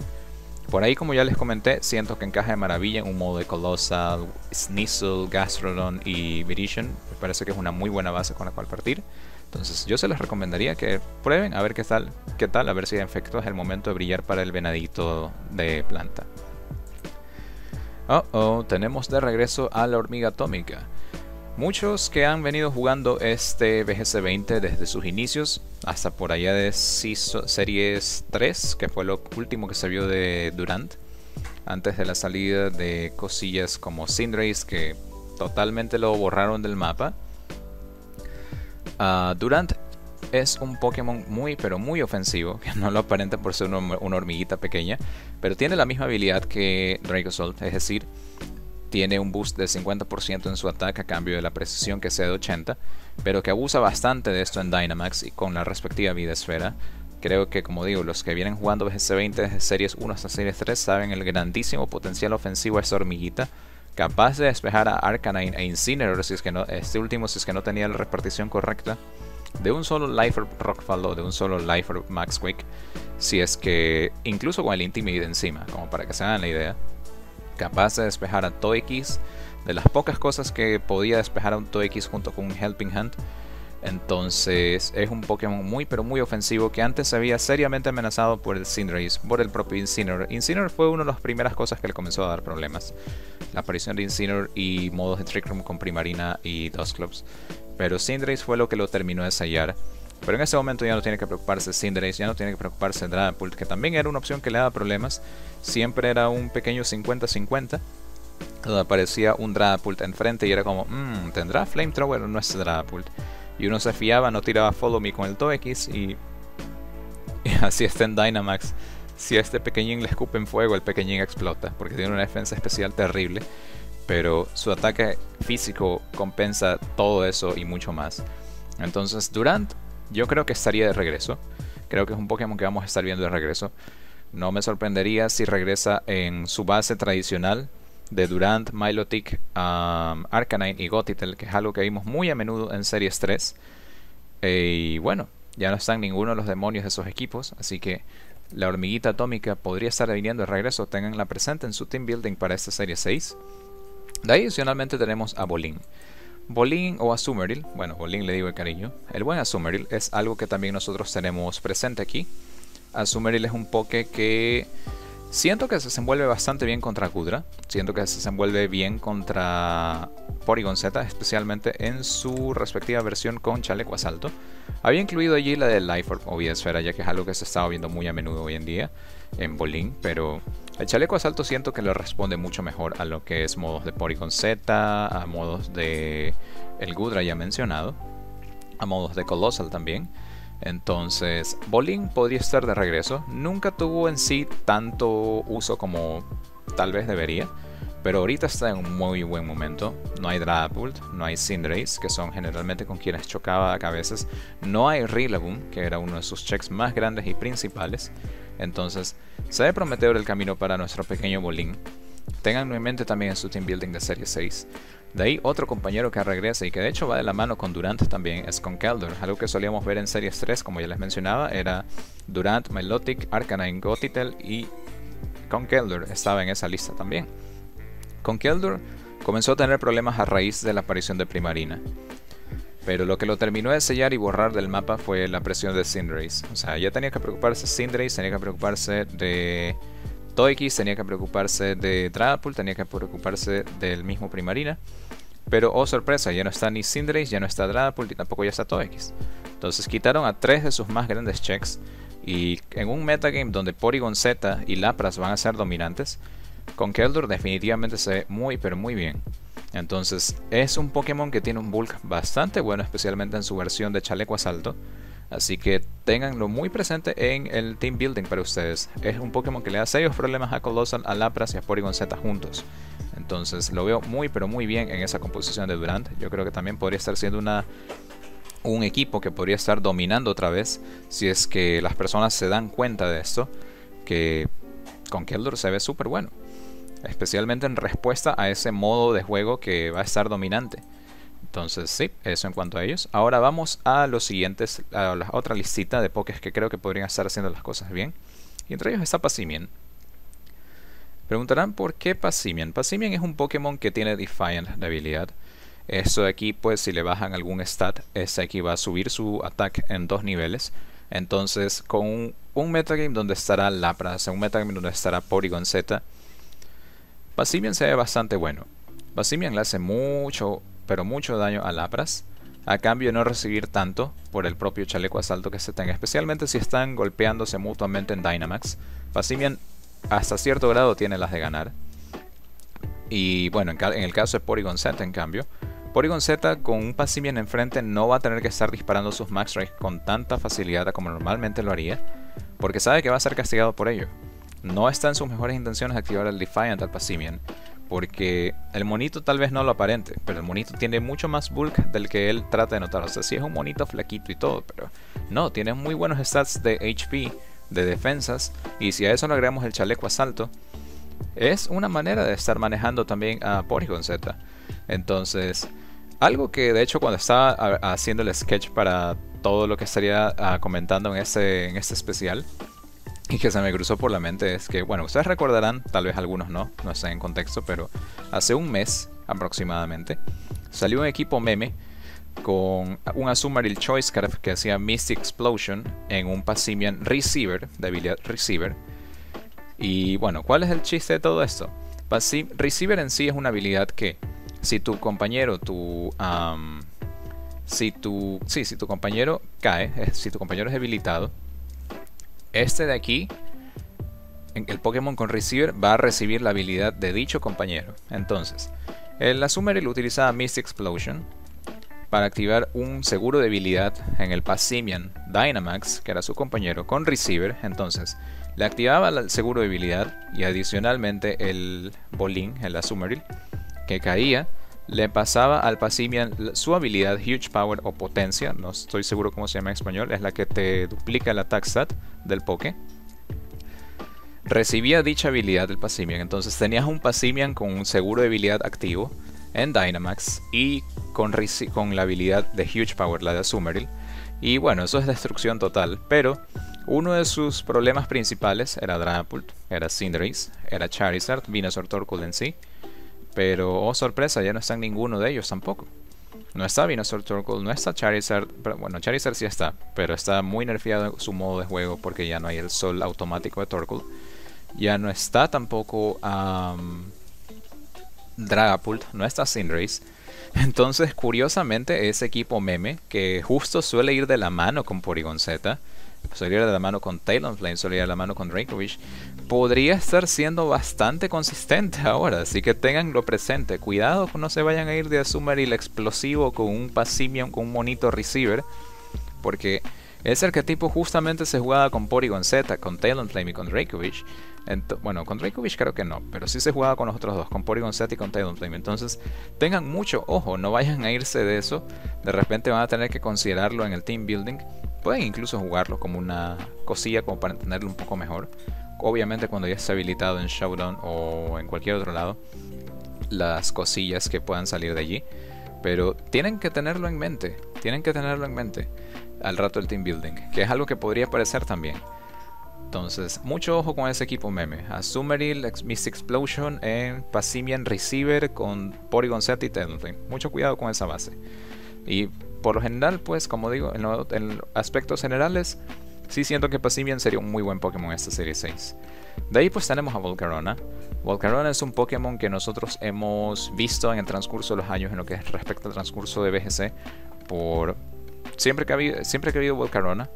Por ahí, como ya les comenté, siento que encaja de maravilla en un modo de Colossal, Sneasel, Gastrodon y Viridian. Me parece que es una muy buena base con la cual partir. Entonces, yo se les recomendaría que prueben a ver qué tal, qué tal, a ver si en efecto es el momento de brillar para el venadito de planta. Oh, oh, tenemos de regreso a la hormiga atómica. Muchos que han venido jugando este BGC20 desde sus inicios, hasta por allá de Series 3, que fue lo último que se vio de Durant, antes de la salida de cosillas como Cinderace, que totalmente lo borraron del mapa. Ah, Durant es un Pokémon muy pero muy ofensivo, que no lo aparenta por ser una, hormiguita pequeña, pero tiene la misma habilidad que Dracozolt, es decir, tiene un boost de 50% en su ataque a cambio de la precisión que sea de 80, pero que abusa bastante de esto en Dynamax y con la respectiva vida esfera. Creo que, como digo, los que vienen jugando BGC20 desde Series 1 hasta Series 3 saben el grandísimo potencial ofensivo de esta hormiguita, capaz de despejar a Arcanine e Incineroar si es que no, este último si es que no tenía la repartición correcta, de un solo Life Rockfall o de un solo Life Max Quick, si es que incluso con el Intimidate encima, como para que se hagan la idea capaz de despejar a Toex, de las pocas cosas que podía despejar a un Toex junto con un Helping Hand. Entonces es un Pokémon muy pero muy ofensivo que antes se había seriamente amenazado por el Cinderace, por el propio Incineroar. Incineroar fue una de las primeras cosas que le comenzó a dar problemas. La aparición de Incineroar y modos de Trick Room con Primarina y Dusclops. Pero Cinderace fue lo que lo terminó de sellar. Pero en ese momento ya no tiene que preocuparse Cinderace, ya no tiene que preocuparse Dragapult, que también era una opción que le daba problemas. Siempre era un pequeño 50-50. Donde aparecía un Dragapult enfrente y era como, mmm, ¿tendrá Flamethrower o no es Dragapult? Y uno se fiaba, no tiraba Follow Me con el Toex y, y así está en Dynamax. Si a este pequeñín le escupen fuego, el pequeñín explota, porque tiene una defensa especial terrible. Pero su ataque físico compensa todo eso y mucho más. Entonces Durant yo creo que estaría de regreso. Creo que es un Pokémon que vamos a estar viendo de regreso. No me sorprendería si regresa en su base tradicional de Durant, Milotic, um, Arcanine y Gotitel, que es algo que vimos muy a menudo en Series 3. y bueno, ya no están ninguno de los demonios de esos equipos, así que la hormiguita atómica podría estar viniendo de regreso, tenganla presente en su team building para esta serie 6. De ahí adicionalmente tenemos a Bolin. Bolin o Azumarill, bueno, Bolin le digo el cariño, el buen Azumarill es algo que también nosotros tenemos presente aquí. Azumarill es un poke que siento que se desenvuelve bastante bien contra Kudra, siento que se desenvuelve bien contra Porygon Z, especialmente en su respectiva versión con chaleco asalto. Había incluido allí la de Life Orb o Vida Esfera, ya que es algo que se está viendo muy a menudo hoy en día en Bolin, pero el chaleco asalto siento que le responde mucho mejor a lo que es modos de Porygon Z, a modos de el Gudra ya mencionado, a modos de Colossal también. Entonces, Bolin podría estar de regreso. Nunca tuvo en sí tanto uso como tal vez debería. Pero ahorita está en un muy buen momento. No hay Dragapult, no hay Cinderace, que son generalmente con quienes chocaba a veces. No hay Rillaboom, que era uno de sus checks más grandes y principales. Entonces, se ve prometedor el camino para nuestro pequeño Bolín. Tengan en mente también en su team building de serie 6. De ahí otro compañero que regresa y que de hecho va de la mano con Durant también es con Keldor. Algo que solíamos ver en series 3, como ya les mencionaba, era Durant, Milotic, Arcanine, Gotitel y con Keldor estaba en esa lista también. Con Keldor comenzó a tener problemas a raíz de la aparición de Primarina. Pero lo que lo terminó de sellar y borrar del mapa fue la presión de Cinderace. O sea, ya tenía que preocuparse Cinderace, tenía que preocuparse de Toekis, tenía que preocuparse de Dragapult, tenía que preocuparse del mismo Primarina. Pero, oh sorpresa, ya no está ni Cinderace, ya no está Dragapult y tampoco ya está Toekis. Entonces quitaron a tres de sus más grandes checks. Y en un metagame donde Porygon Z y Lapras van a ser dominantes, con Keldor definitivamente se ve muy pero muy bien. Entonces es un Pokémon que tiene un bulk bastante bueno, especialmente en su versión de chaleco asalto. Así que tenganlo muy presente en el team building para ustedes. Es un Pokémon que le da serios problemas a Colossal, a Lapras y a Porygon Z juntos. Entonces lo veo muy pero muy bien en esa composición de Durant. Yo creo que también podría estar siendo una, un equipo que podría estar dominando otra vez si es que las personas se dan cuenta de esto. Que con Keldor se ve súper bueno especialmente en respuesta a ese modo de juego que va a estar dominante. Entonces, sí, eso en cuanto a ellos. Ahora vamos a los siguientes, a la otra listita de pokés que creo que podrían estar haciendo las cosas bien. Y entre ellos está Passimian. Preguntarán por qué Passimian. Passimian es un Pokémon que tiene Defiant de habilidad. Eso de aquí, pues, si le bajan algún stat, ese aquí va a subir su ataque en dos niveles. Entonces, con un, un metagame donde estará Lapras, un metagame donde estará Porygon Z, Basimian se ve bastante bueno. Basimian le hace mucho, pero mucho daño a Lapras, a cambio de no recibir tanto por el propio chaleco asalto que se tenga, especialmente si están golpeándose mutuamente en Dynamax. Basimian hasta cierto grado tiene las de ganar. Y bueno, en, el caso de Porygon Z, en cambio, Porygon Z con un Passimian enfrente no va a tener que estar disparando sus Max Ray con tanta facilidad como normalmente lo haría, porque sabe que va a ser castigado por ello no está en sus mejores intenciones activar el Defiant al Passimian. Porque el monito tal vez no lo aparente, pero el monito tiene mucho más bulk del que él trata de notar. O sea, sí es un monito flaquito y todo, pero no, tiene muy buenos stats de HP, de defensas, y si a eso le agregamos el chaleco asalto, es una manera de estar manejando también a Porygon Z. Entonces, algo que de hecho cuando estaba haciendo el sketch para todo lo que estaría ah, comentando en este, en este especial, y que se me cruzó por la mente es que, bueno, ustedes recordarán, tal vez algunos no, no estén en contexto, pero hace un mes aproximadamente salió un equipo meme con un Azumarill Choice Card que hacía Mystic Explosion en un Passimian Receiver, de habilidad Receiver. Y bueno, ¿cuál es el chiste de todo esto? Receiver en sí es una habilidad que si tu compañero, tu... si tu... Sí, si tu compañero cae, si tu compañero es debilitado, este de aquí, el Pokémon con Receiver, va a recibir la habilidad de dicho compañero. Entonces, el Azumarill utilizaba Mist Explosion para activar un seguro de habilidad en el Passimian Dynamax, que era su compañero, con Receiver. Entonces, le activaba el seguro de habilidad y adicionalmente el Bolin, el Azumarill, que caía, le pasaba al Passimian su habilidad Huge Power o Potencia, no estoy seguro cómo se llama en español, es la que te duplica el attack stat del Poké. Recibía dicha habilidad del Passimian, entonces tenías un Passimian con un seguro de habilidad activo en Dynamax y con, con la habilidad de Huge Power, la de Azumarill. Y bueno, eso es destrucción total, pero Uno de sus problemas principales era Dragapult, era Cinderace, era Charizard, Venusaur Torkoal en sí. Pero, oh sorpresa, ya no están ninguno de ellos tampoco. No está Venusaur Torkoal, no está Charizard. bueno, Charizard sí está, pero está muy nerfeado su modo de juego porque ya no hay el sol automático de Torkoal. Ya no está tampoco um, Dragapult, no está Cinderace. Entonces, curiosamente, ese equipo meme, que justo suele ir de la mano con Porygon Z, ir de la mano con Talonflame, ir de la mano con Dracovish, podría estar siendo bastante consistente ahora. Así que tenganlo presente. Cuidado que no se vayan a ir de el explosivo con un Passimian, con un monito receiver. Porque ese arquetipo justamente se jugaba con Porygon Z, con Talonflame y con Dracovish bueno, con Dracovish creo que no, pero sí se jugaba con los otros dos, con Porygon Z y con Talonflame. Entonces, tengan mucho ojo, no vayan a irse de eso. De repente van a tener que considerarlo en el team building. Pueden incluso jugarlo como una cosilla, como para entenderlo un poco mejor. Obviamente, cuando ya esté habilitado en Showdown o en cualquier otro lado, las cosillas que puedan salir de allí. Pero tienen que tenerlo en mente, tienen que tenerlo en mente al rato del team building, que es algo que podría parecer también. Entonces, mucho ojo con ese equipo meme. Azumarill, Mystic Explosion en Passimian Receiver con Porygon Z y. Mucho cuidado con esa base. Y por lo general, pues, como digo, en, aspectos generales, sí siento que Passimian sería un muy buen Pokémon en esta serie 6. De ahí pues tenemos a Volcarona. Volcarona es un Pokémon que nosotros hemos visto en el transcurso de los años en lo que respecta al transcurso de BGC. Por siempre que ha habido, siempre que ha habido Volcarona,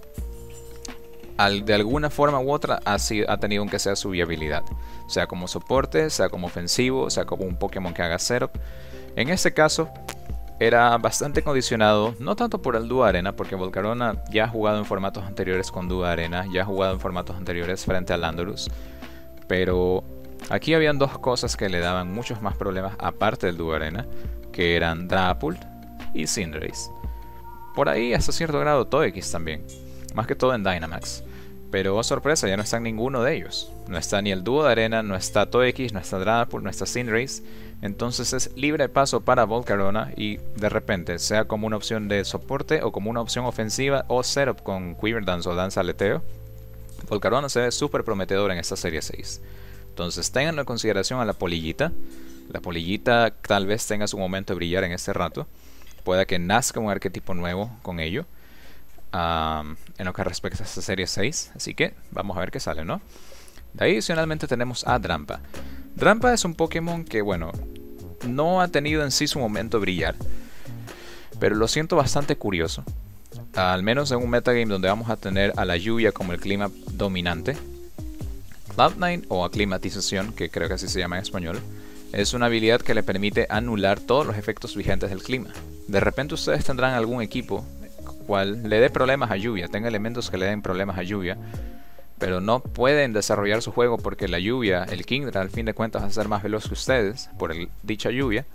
de alguna forma u otra ha, tenido que sea su viabilidad. Sea como soporte, sea como ofensivo, sea como un Pokémon que haga cero. En este caso, era bastante condicionado, no tanto por el Dúo Arena, porque Volcarona ya ha jugado en formatos anteriores con Dúo Arena, ya ha jugado en formatos anteriores frente a Landorus, pero aquí habían dos cosas que le daban muchos más problemas aparte del Dúo Arena, que eran Drapult y Cinderace. Por ahí hasta cierto grado Toex también, más que todo en Dynamax. Pero oh sorpresa, ya no están ninguno de ellos. No está ni el dúo de arena, no está Toex, no está Drapul, no está Cinderace. Entonces es libre paso para Volcarona y de repente, sea como una opción de soporte o como una opción ofensiva o setup con Quiver Dance o Danza Aleteo, Volcarona se ve súper prometedor en esta serie 6. Entonces tengan en consideración a la polillita. La polillita tal vez tenga su momento de brillar en este rato. Pueda que nazca un arquetipo nuevo con ello en lo que respecta a esta serie 6. Así que vamos a ver qué sale, ¿no? De ahí adicionalmente tenemos a Drampa. Drampa es un Pokémon que, bueno, no ha tenido en sí su momento brillar. Pero lo siento bastante curioso. Al menos en un metagame donde vamos a tener a la lluvia como el clima dominante. Cloud9 o aclimatización, que creo que así se llama en español, es una habilidad que le permite anular todos los efectos vigentes del clima. De repente ustedes tendrán algún equipo cual le dé problemas a lluvia, tenga elementos que le den problemas a lluvia, pero no pueden desarrollar su juego porque la lluvia, el Kingdra, al fin de cuentas va a ser más veloz que ustedes por dicha lluvia.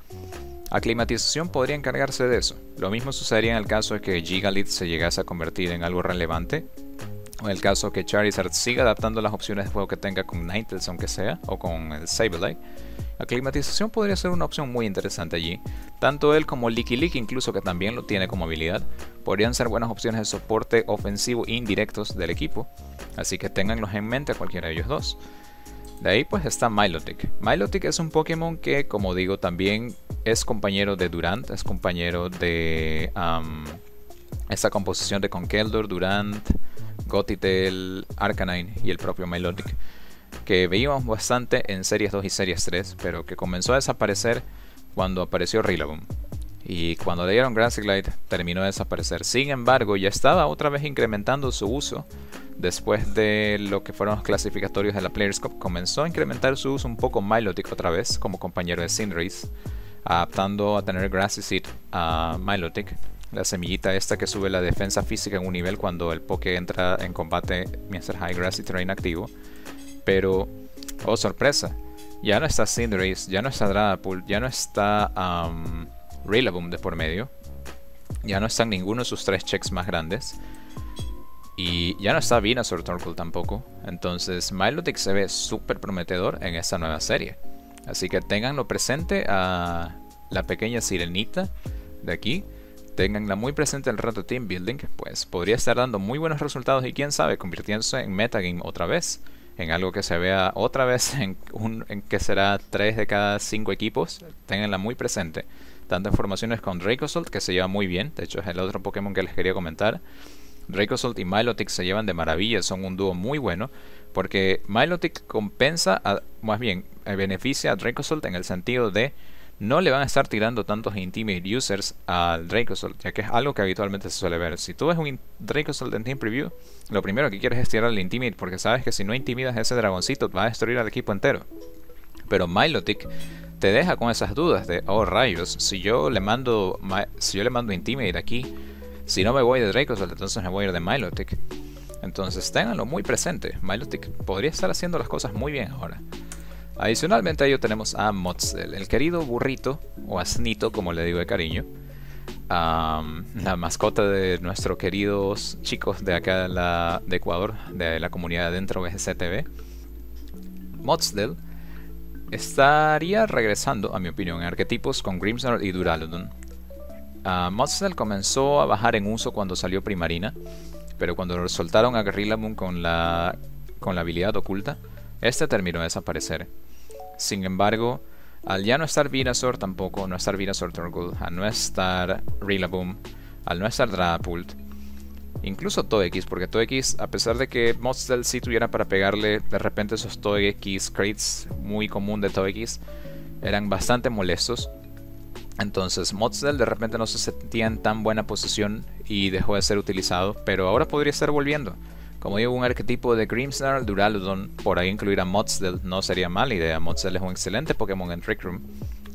Aclimatización podría encargarse de eso. Lo mismo sucedería en el caso de que Gigalith se llegase a convertir en algo relevante, en el caso que Charizard siga adaptando las opciones de juego que tenga con Ninetales aunque sea, o con el Sableye. La climatización podría ser una opción muy interesante allí. Tanto él como Licky Lick, incluso que también lo tiene como habilidad, podrían ser buenas opciones de soporte ofensivo indirectos del equipo. Así que tenganlos en mente a cualquiera de ellos dos. De ahí pues está Milotic. Milotic es un Pokémon que, como digo, también es compañero de Durant, es compañero de esta composición de Conkeldurr, Durant, Gotitel, Arcanine y el propio Milotic que veíamos bastante en Series 2 y Series 3, pero que comenzó a desaparecer cuando apareció Rillaboom. Y cuando le dieron Grassy Glide terminó de desaparecer. Sin embargo, ya estaba otra vez incrementando su uso. Después de lo que fueron los clasificatorios de la Players Cup, comenzó a incrementar su uso un poco Milotic otra vez, como compañero de Cinderace, adaptando a tener Grassy Seed a Milotic, la semillita esta que sube la defensa física en un nivel cuando el Poké entra en combate mientras hay Grassy Terrain activo. Pero, oh sorpresa, ya no está Cinderace, ya no está Dradapool, ya no está um, Rillaboom de por medio. Ya no están ninguno de sus tres checks más grandes. Y ya no está Venusaur Torkoal tampoco. Entonces Milotic se ve súper prometedor en esta nueva serie. Así que tenganlo presente a la pequeña sirenita de aquí. Tenganla muy presente el rato team building, pues podría estar dando muy buenos resultados y quién sabe, convirtiéndose en metagame otra vez. En algo que se vea otra vez en, un, en que será 3 de cada 5 equipos. Ténganla muy presente. Tanto en formaciones con Dracozolt, que se lleva muy bien. De hecho, es el otro Pokémon que les quería comentar. Dracozolt y Milotic se llevan de maravilla, son un dúo muy bueno. Porque Milotic compensa, más bien, beneficia a Dracozolt en el sentido de no le van a estar tirando tantos Intimate Users al Dracozolt, ya que es algo que habitualmente se suele ver. Si tú ves un Dracozolt en Team Preview, lo primero que quieres es tirar al Intimate, porque sabes que si no intimidas a ese dragoncito, va a destruir al equipo entero. Pero Milotic te deja con esas dudas de, oh rayos, si yo le mando, si yo le mando Intimate aquí, si no me voy de Dracozolt, entonces me voy a ir de Milotic. Entonces ténganlo muy presente. Milotic podría estar haciendo las cosas muy bien ahora. Adicionalmente a ello tenemos a Motzel, el querido burrito, o asnito como le digo de cariño. la mascota de nuestros queridos chicos de acá de, Ecuador, de la comunidad dentro de GCTV. Motsdale estaría regresando, a mi opinión, en arquetipos con Grimmsnarl y Duraludon. Uh, comenzó a bajar en uso cuando salió Primarina, pero cuando soltaron a Guerrilla con la, con la habilidad oculta, este terminó de desaparecer. Sin embargo, al ya no estar Venusaur tampoco, no estar Venusaur Torgul, al no estar Rillaboom, al no estar Drapult, incluso Togekiss, porque Togekiss, a pesar de que Motsdale sí tuviera para pegarle de repente esos Togekiss crates muy común de Togekiss, eran bastante molestos. Entonces Motsdale de repente no se sentía en tan buena posición y dejó de ser utilizado, pero ahora podría estar volviendo. Como digo, un arquetipo de Grimmsnarl, Duraludon, por ahí incluir a Motsdale no sería mala idea. Motsdale es un excelente Pokémon en Trick Room,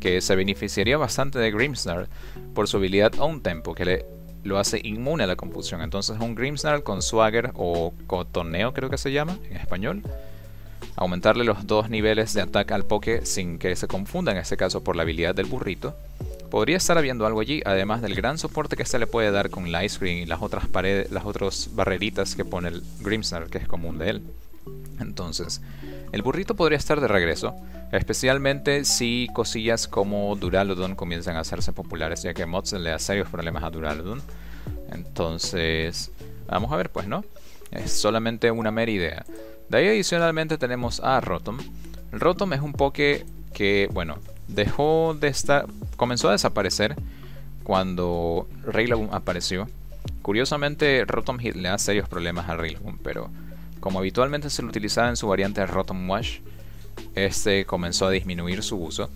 que se beneficiaría bastante de Grimmsnarl por su habilidad On Tempo, que le, lo hace inmune a la confusión. Entonces un Grimmsnarl con Swagger o Cotoneo creo que se llama en español. Aumentarle los dos niveles de ataque al Poké sin que se confunda en este caso por la habilidad del burrito Podría estar habiendo algo allí, además del gran soporte que se le puede dar con Light Screen y las otras paredes, las otras barreritas que pone el Grimsnar, que es común de él. Entonces, el burrito podría estar de regreso, especialmente si cosillas como Duraludon comienzan a hacerse populares, ya que Mods le da serios problemas a Duraludon. Entonces, vamos a ver, pues, ¿no? Es solamente una mera idea. De ahí adicionalmente tenemos a Rotom. Rotom es un poke que, bueno, dejó de estar, comenzó a desaparecer cuando Raylaboom apareció. Curiosamente, Rotom Hit le da serios problemas a Raylaboom, pero como habitualmente se lo utilizaba en su variante Rotom Wash, este comenzó a disminuir su uso.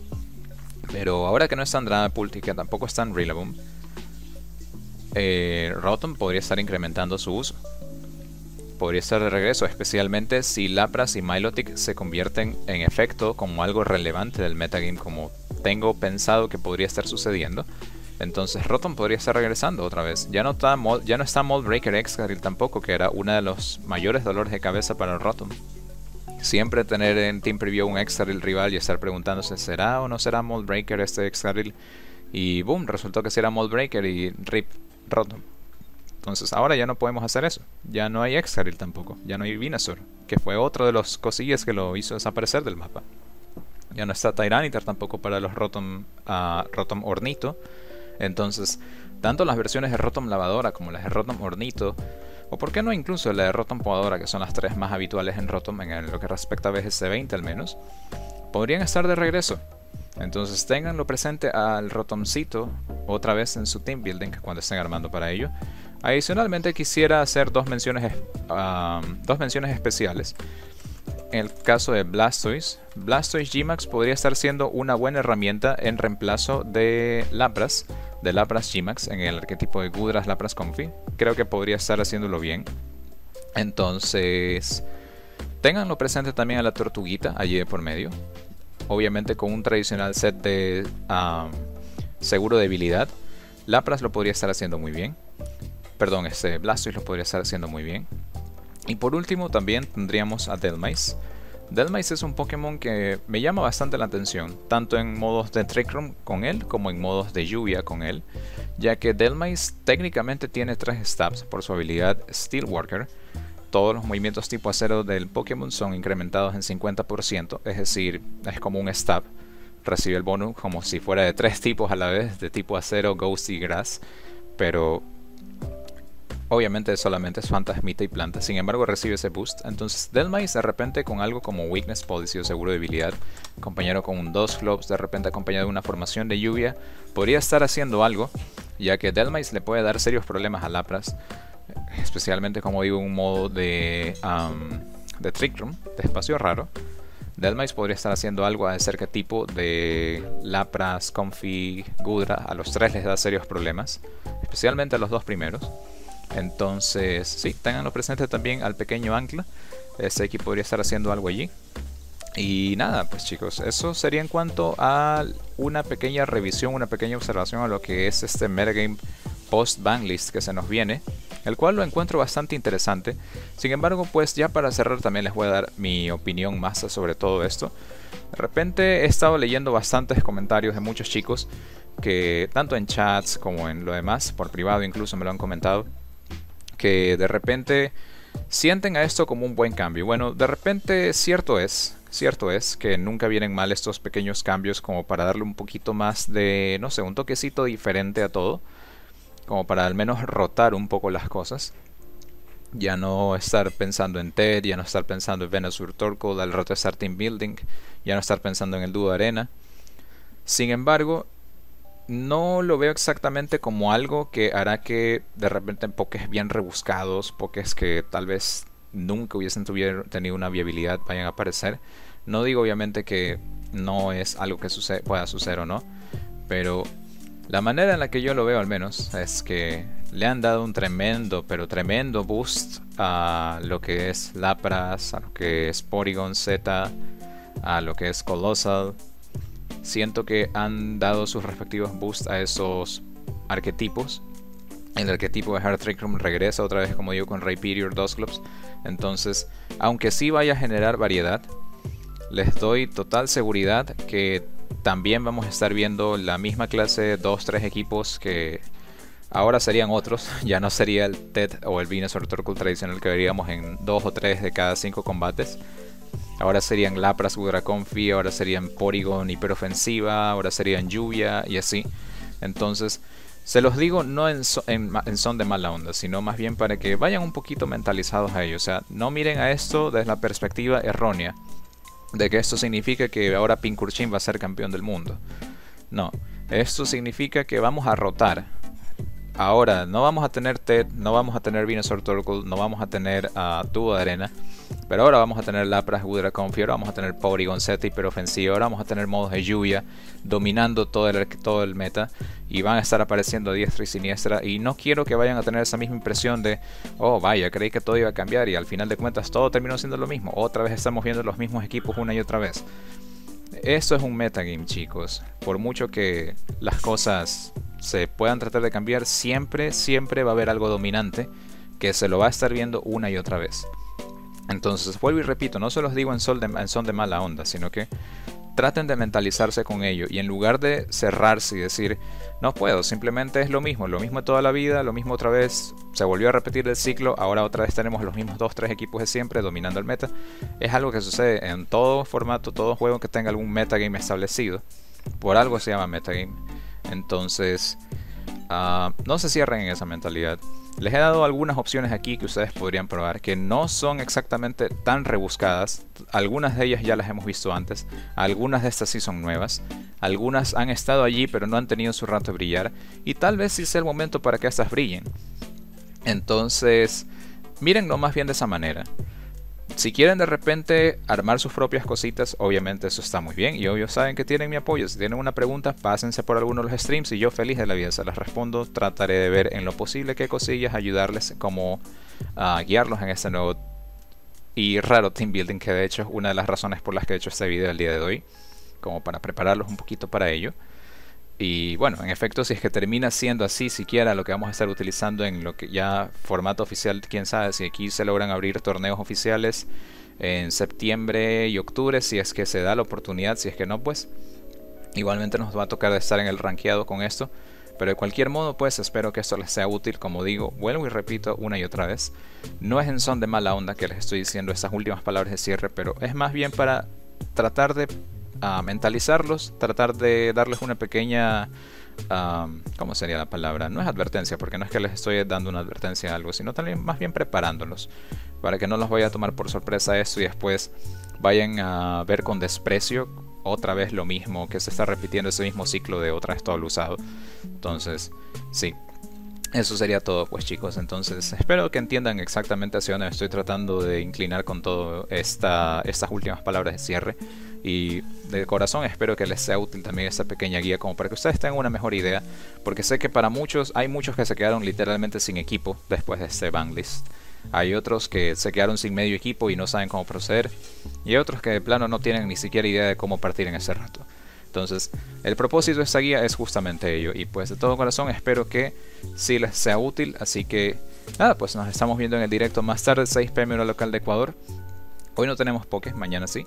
Pero ahora que no está en Dragapult y que tampoco está en Rillaboom, eh, Rotom podría estar incrementando su uso podría estar de regreso, especialmente si Lapras y Milotic se convierten en efecto como algo relevante del metagame como tengo pensado que podría estar sucediendo. Entonces Rotom podría estar regresando otra vez. Ya no está, ya no está Moldbreaker Excadrill tampoco, que era uno de los mayores dolores de cabeza para Rotom. Siempre tener en Team Preview un Excadrill rival y estar preguntándose ¿será o no será Moldbreaker este Excadrill? Y boom, resultó que sí era Moldbreaker y RIP Rotom. Entonces ahora ya no podemos hacer eso. Ya no hay Excadrill tampoco. Ya no hay Venusaur. Que fue otro de los cosillas que lo hizo desaparecer del mapa. Ya no está Tyranitar tampoco para los Rotom, uh, Rotom Ornito. Entonces, tanto las versiones de Rotom Lavadora como las de Rotom Ornito, o por qué no incluso la de Rotom Podadora, que son las tres más habituales en Rotom en lo que respecta a BGC20 al menos, podrían estar de regreso. Entonces tenganlo presente al Rotomcito otra vez en su team building cuando estén armando para ello. Adicionalmente quisiera hacer dos menciones, dos menciones especiales. En el caso de Blastoise, Blastoise Gmax podría estar siendo una buena herramienta en reemplazo de Lapras, de Lapras Gmax en el arquetipo de Gudras Lapras Comfy. Creo que podría estar haciéndolo bien. Entonces, tenganlo presente también a la tortuguita allí por medio. Obviamente con un tradicional set de seguro de debilidad. Lapras lo podría estar haciendo muy bien. Perdón, este Blastoise lo podría estar haciendo muy bien. Y por último también tendríamos a Delmice. Delmice es un Pokémon que me llama bastante la atención, tanto en modos de Trick Room con él como en modos de lluvia con él, ya que Delmice técnicamente tiene tres stabs por su habilidad Steelworker. Todos los movimientos tipo acero del Pokémon son incrementados en 50%, es decir, es como un stab. Recibe el bonus como si fuera de tres tipos a la vez, de tipo acero, ghost y grass pero obviamente solamente es fantasmita y planta, sin embargo recibe ese boost. Entonces Delmais de repente con algo como Weakness Policy o Seguro de Debilidad, acompañado con un 2 Globes, de repente acompañado de una formación de lluvia, podría estar haciendo algo, ya que Delmais le puede dar serios problemas a Lapras, especialmente como digo un modo de, de Trick Room, de espacio raro. Delmais podría estar haciendo algo a cerca tipo de Lapras, Comfy, Gudra. A los tres les da serios problemas, especialmente a los dos primeros. Entonces, sí, tenganlo presente también al pequeño Ancla. Equipo podría estar haciendo algo allí. Y nada, pues chicos, eso sería en cuanto a una pequeña revisión, una pequeña observación a lo que es este metagame post banlist que se nos viene, el cual lo encuentro bastante interesante. Sin embargo, pues ya para cerrar también les voy a dar mi opinión más sobre todo esto. De repente he estado leyendo bastantes comentarios de muchos chicos que tanto en chats como en lo demás, por privado incluso me lo han comentado, que de repente sienten a esto como un buen cambio. Bueno, de repente cierto es, cierto es que nunca vienen mal estos pequeños cambios como para darle un poquito más de, no sé, un toquecito diferente a todo, como para al menos rotar un poco las cosas. Ya no estar pensando en TED, ya no estar pensando en Venezuela Torco, al rato estar team building, ya no estar pensando en el dúo arena. Sin embargo, no lo veo exactamente como algo que hará que de repente en pokés bien rebuscados, pokés que tal vez nunca hubiesen tenido una viabilidad vayan a aparecer. No digo obviamente que no es algo que pueda suceder o no, pero la manera en la que yo lo veo al menos es que le han dado un tremendo, pero tremendo boost a lo que es Lapras, a lo que es Porygon Z, a lo que es Colossal, siento que han dado sus respectivos boosts a esos arquetipos. El arquetipo de Hard Trick Room regresa otra vez, como digo, con Rhyperior Dusclops. Entonces, aunque sí vaya a generar variedad, les doy total seguridad que también vamos a estar viendo la misma clase 2-3 equipos que ahora serían otros. Ya no sería el TED o el Venusaur Torkoal tradicional que veríamos en 2 o 3 de cada 5 combates Ahora serían Lapras, Gudra Confi, ahora serían Porygon Hiperofensiva, ahora serían Lluvia y así. Entonces, se los digo no en, son de mala onda, sino más bien para que vayan un poquito mentalizados a ello. O sea, no miren a esto desde la perspectiva errónea de que esto significa que ahora Pinkurchin va a ser campeón del mundo. No, esto significa que vamos a rotar. Ahora, no vamos a tener TED, no vamos a tener Venusaur Turtle, no vamos a tener a Tubo de Arena pero ahora vamos a tener Lapras, Gudra Confi, ahora vamos a tener Porygon Z hiperofensivo, ahora vamos a tener modos de lluvia dominando todo el, todo el meta y van a estar apareciendo a diestra y siniestra y no quiero que vayan a tener esa misma impresión de, oh vaya, creí que todo iba a cambiar y al final de cuentas todo terminó siendo lo mismo, otra vez estamos viendo los mismos equipos una y otra vez. Esto es un metagame chicos, por mucho que las cosas se puedan tratar de cambiar, siempre, siempre va a haber algo dominante que se lo va a estar viendo una y otra vez. Entonces, vuelvo y repito, no se los digo en, son de mala onda, sino que traten de mentalizarse con ello y en lugar de cerrarse y decir, no puedo, simplemente es lo mismo, lo mismo toda la vida, lo mismo otra vez, se volvió a repetir el ciclo, ahora otra vez tenemos los mismos dos, tres equipos de siempre dominando el meta. Es algo que sucede en todo formato, todo juego que tenga algún metagame establecido. Por algo se llama metagame. Entonces, Ah, no se cierren en esa mentalidad. Les he dado algunas opciones aquí que ustedes podrían probar, que no son exactamente tan rebuscadas. Algunas de ellas ya las hemos visto antes, algunas de estas sí son nuevas, algunas han estado allí pero no han tenido su rato de brillar, y tal vez sí sea el momento para que estas brillen. Entonces, mírenlo más bien de esa manera. Si quieren de repente armar sus propias cositas, obviamente eso está muy bien y obvio saben que tienen mi apoyo. Si tienen una pregunta, pásense por alguno de los streams y yo feliz de la vida se las respondo. Trataré de ver en lo posible qué cosillas, ayudarles como a guiarlos en este nuevo y raro team building que de hecho es una de las razones por las que he hecho este video el día de hoy, como para prepararlos un poquito para ello. Y bueno, en efecto, si es que termina siendo así, siquiera lo que vamos a estar utilizando en lo que ya formato oficial, quién sabe, si aquí se logran abrir torneos oficiales en septiembre y octubre, si es que se da la oportunidad, si es que no, pues igualmente nos va a tocar estar en el rankeado con esto. Pero de cualquier modo, pues espero que esto les sea útil, como digo, vuelvo y repito una y otra vez. No es en son de mala onda que les estoy diciendo estas últimas palabras de cierre, pero es más bien para tratar de a mentalizarlos, tratar de darles una pequeña ¿cómo sería la palabra? No es advertencia, porque no es que les estoy dando una advertencia a algo, sino también más bien preparándolos, para que no los vaya a tomar por sorpresa esto y después vayan a ver con desprecio otra vez lo mismo, que se está repitiendo ese mismo ciclo de otra vez todo lo usado. Entonces, sí, eso sería todo, pues chicos. Entonces, espero que entiendan exactamente hacia dónde estoy tratando de inclinar con todo esta, estas últimas palabras de cierre. Y de corazón espero que les sea útil también esta pequeña guía como para que ustedes tengan una mejor idea. Porque sé que para muchos, hay muchos que se quedaron literalmente sin equipo después de este banlist. Hay otros que se quedaron sin medio equipo y no saben cómo proceder. Y otros que de plano no tienen ni siquiera idea de cómo partir en ese rato. Entonces, el propósito de esta guía es justamente ello. Y pues de todo corazón espero que sí les sea útil. Así que, nada, pues nos estamos viendo en el directo más tarde, 6 pm hora local de Ecuador. Hoy no tenemos poke, mañana sí.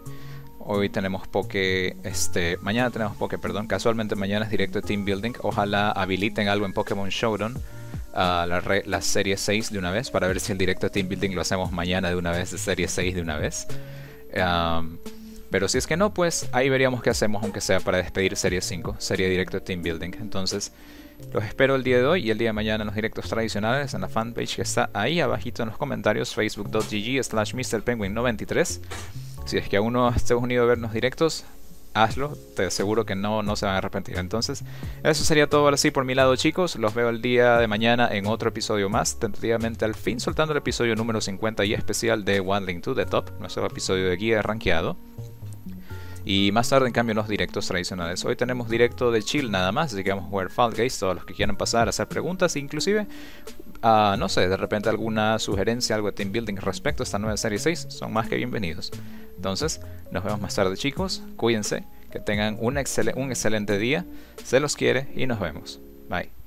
Hoy tenemos poke, este, mañana tenemos poke, perdón. Casualmente mañana es directo de Team Building. Ojalá habiliten algo en Pokémon Showdown. la, serie 6 de una vez para ver si el directo de Team Building lo hacemos mañana de una vez, de serie 6 de una vez. Pero si es que no, pues ahí veríamos qué hacemos, aunque sea para despedir Serie 5, serie directo de Team Building. Entonces, los espero el día de hoy y el día de mañana en los directos tradicionales en la fanpage que está ahí abajito en los comentarios, facebook.gg slash mrpenguin93. Si es que aún no has unido a vernos directos, hazlo, te aseguro que no, no se van a arrepentir. Entonces, eso sería todo ahora sí por mi lado, chicos. Los veo el día de mañana en otro episodio más. Tentativamente al fin soltando el episodio número 50 y especial de One Link to the Top, nuestro episodio de guía rankeado. Y más tarde, en cambio, los directos tradicionales. Hoy tenemos directo de chill nada más, así que vamos a jugar Fall Guys. Todos los que quieran pasar a hacer preguntas, inclusive, no sé, de repente alguna sugerencia, algo de team building respecto a esta nueva serie 6, son más que bienvenidos. Entonces, nos vemos más tarde, chicos. Cuídense, que tengan un, un excelente día. Se los quiere y nos vemos. Bye.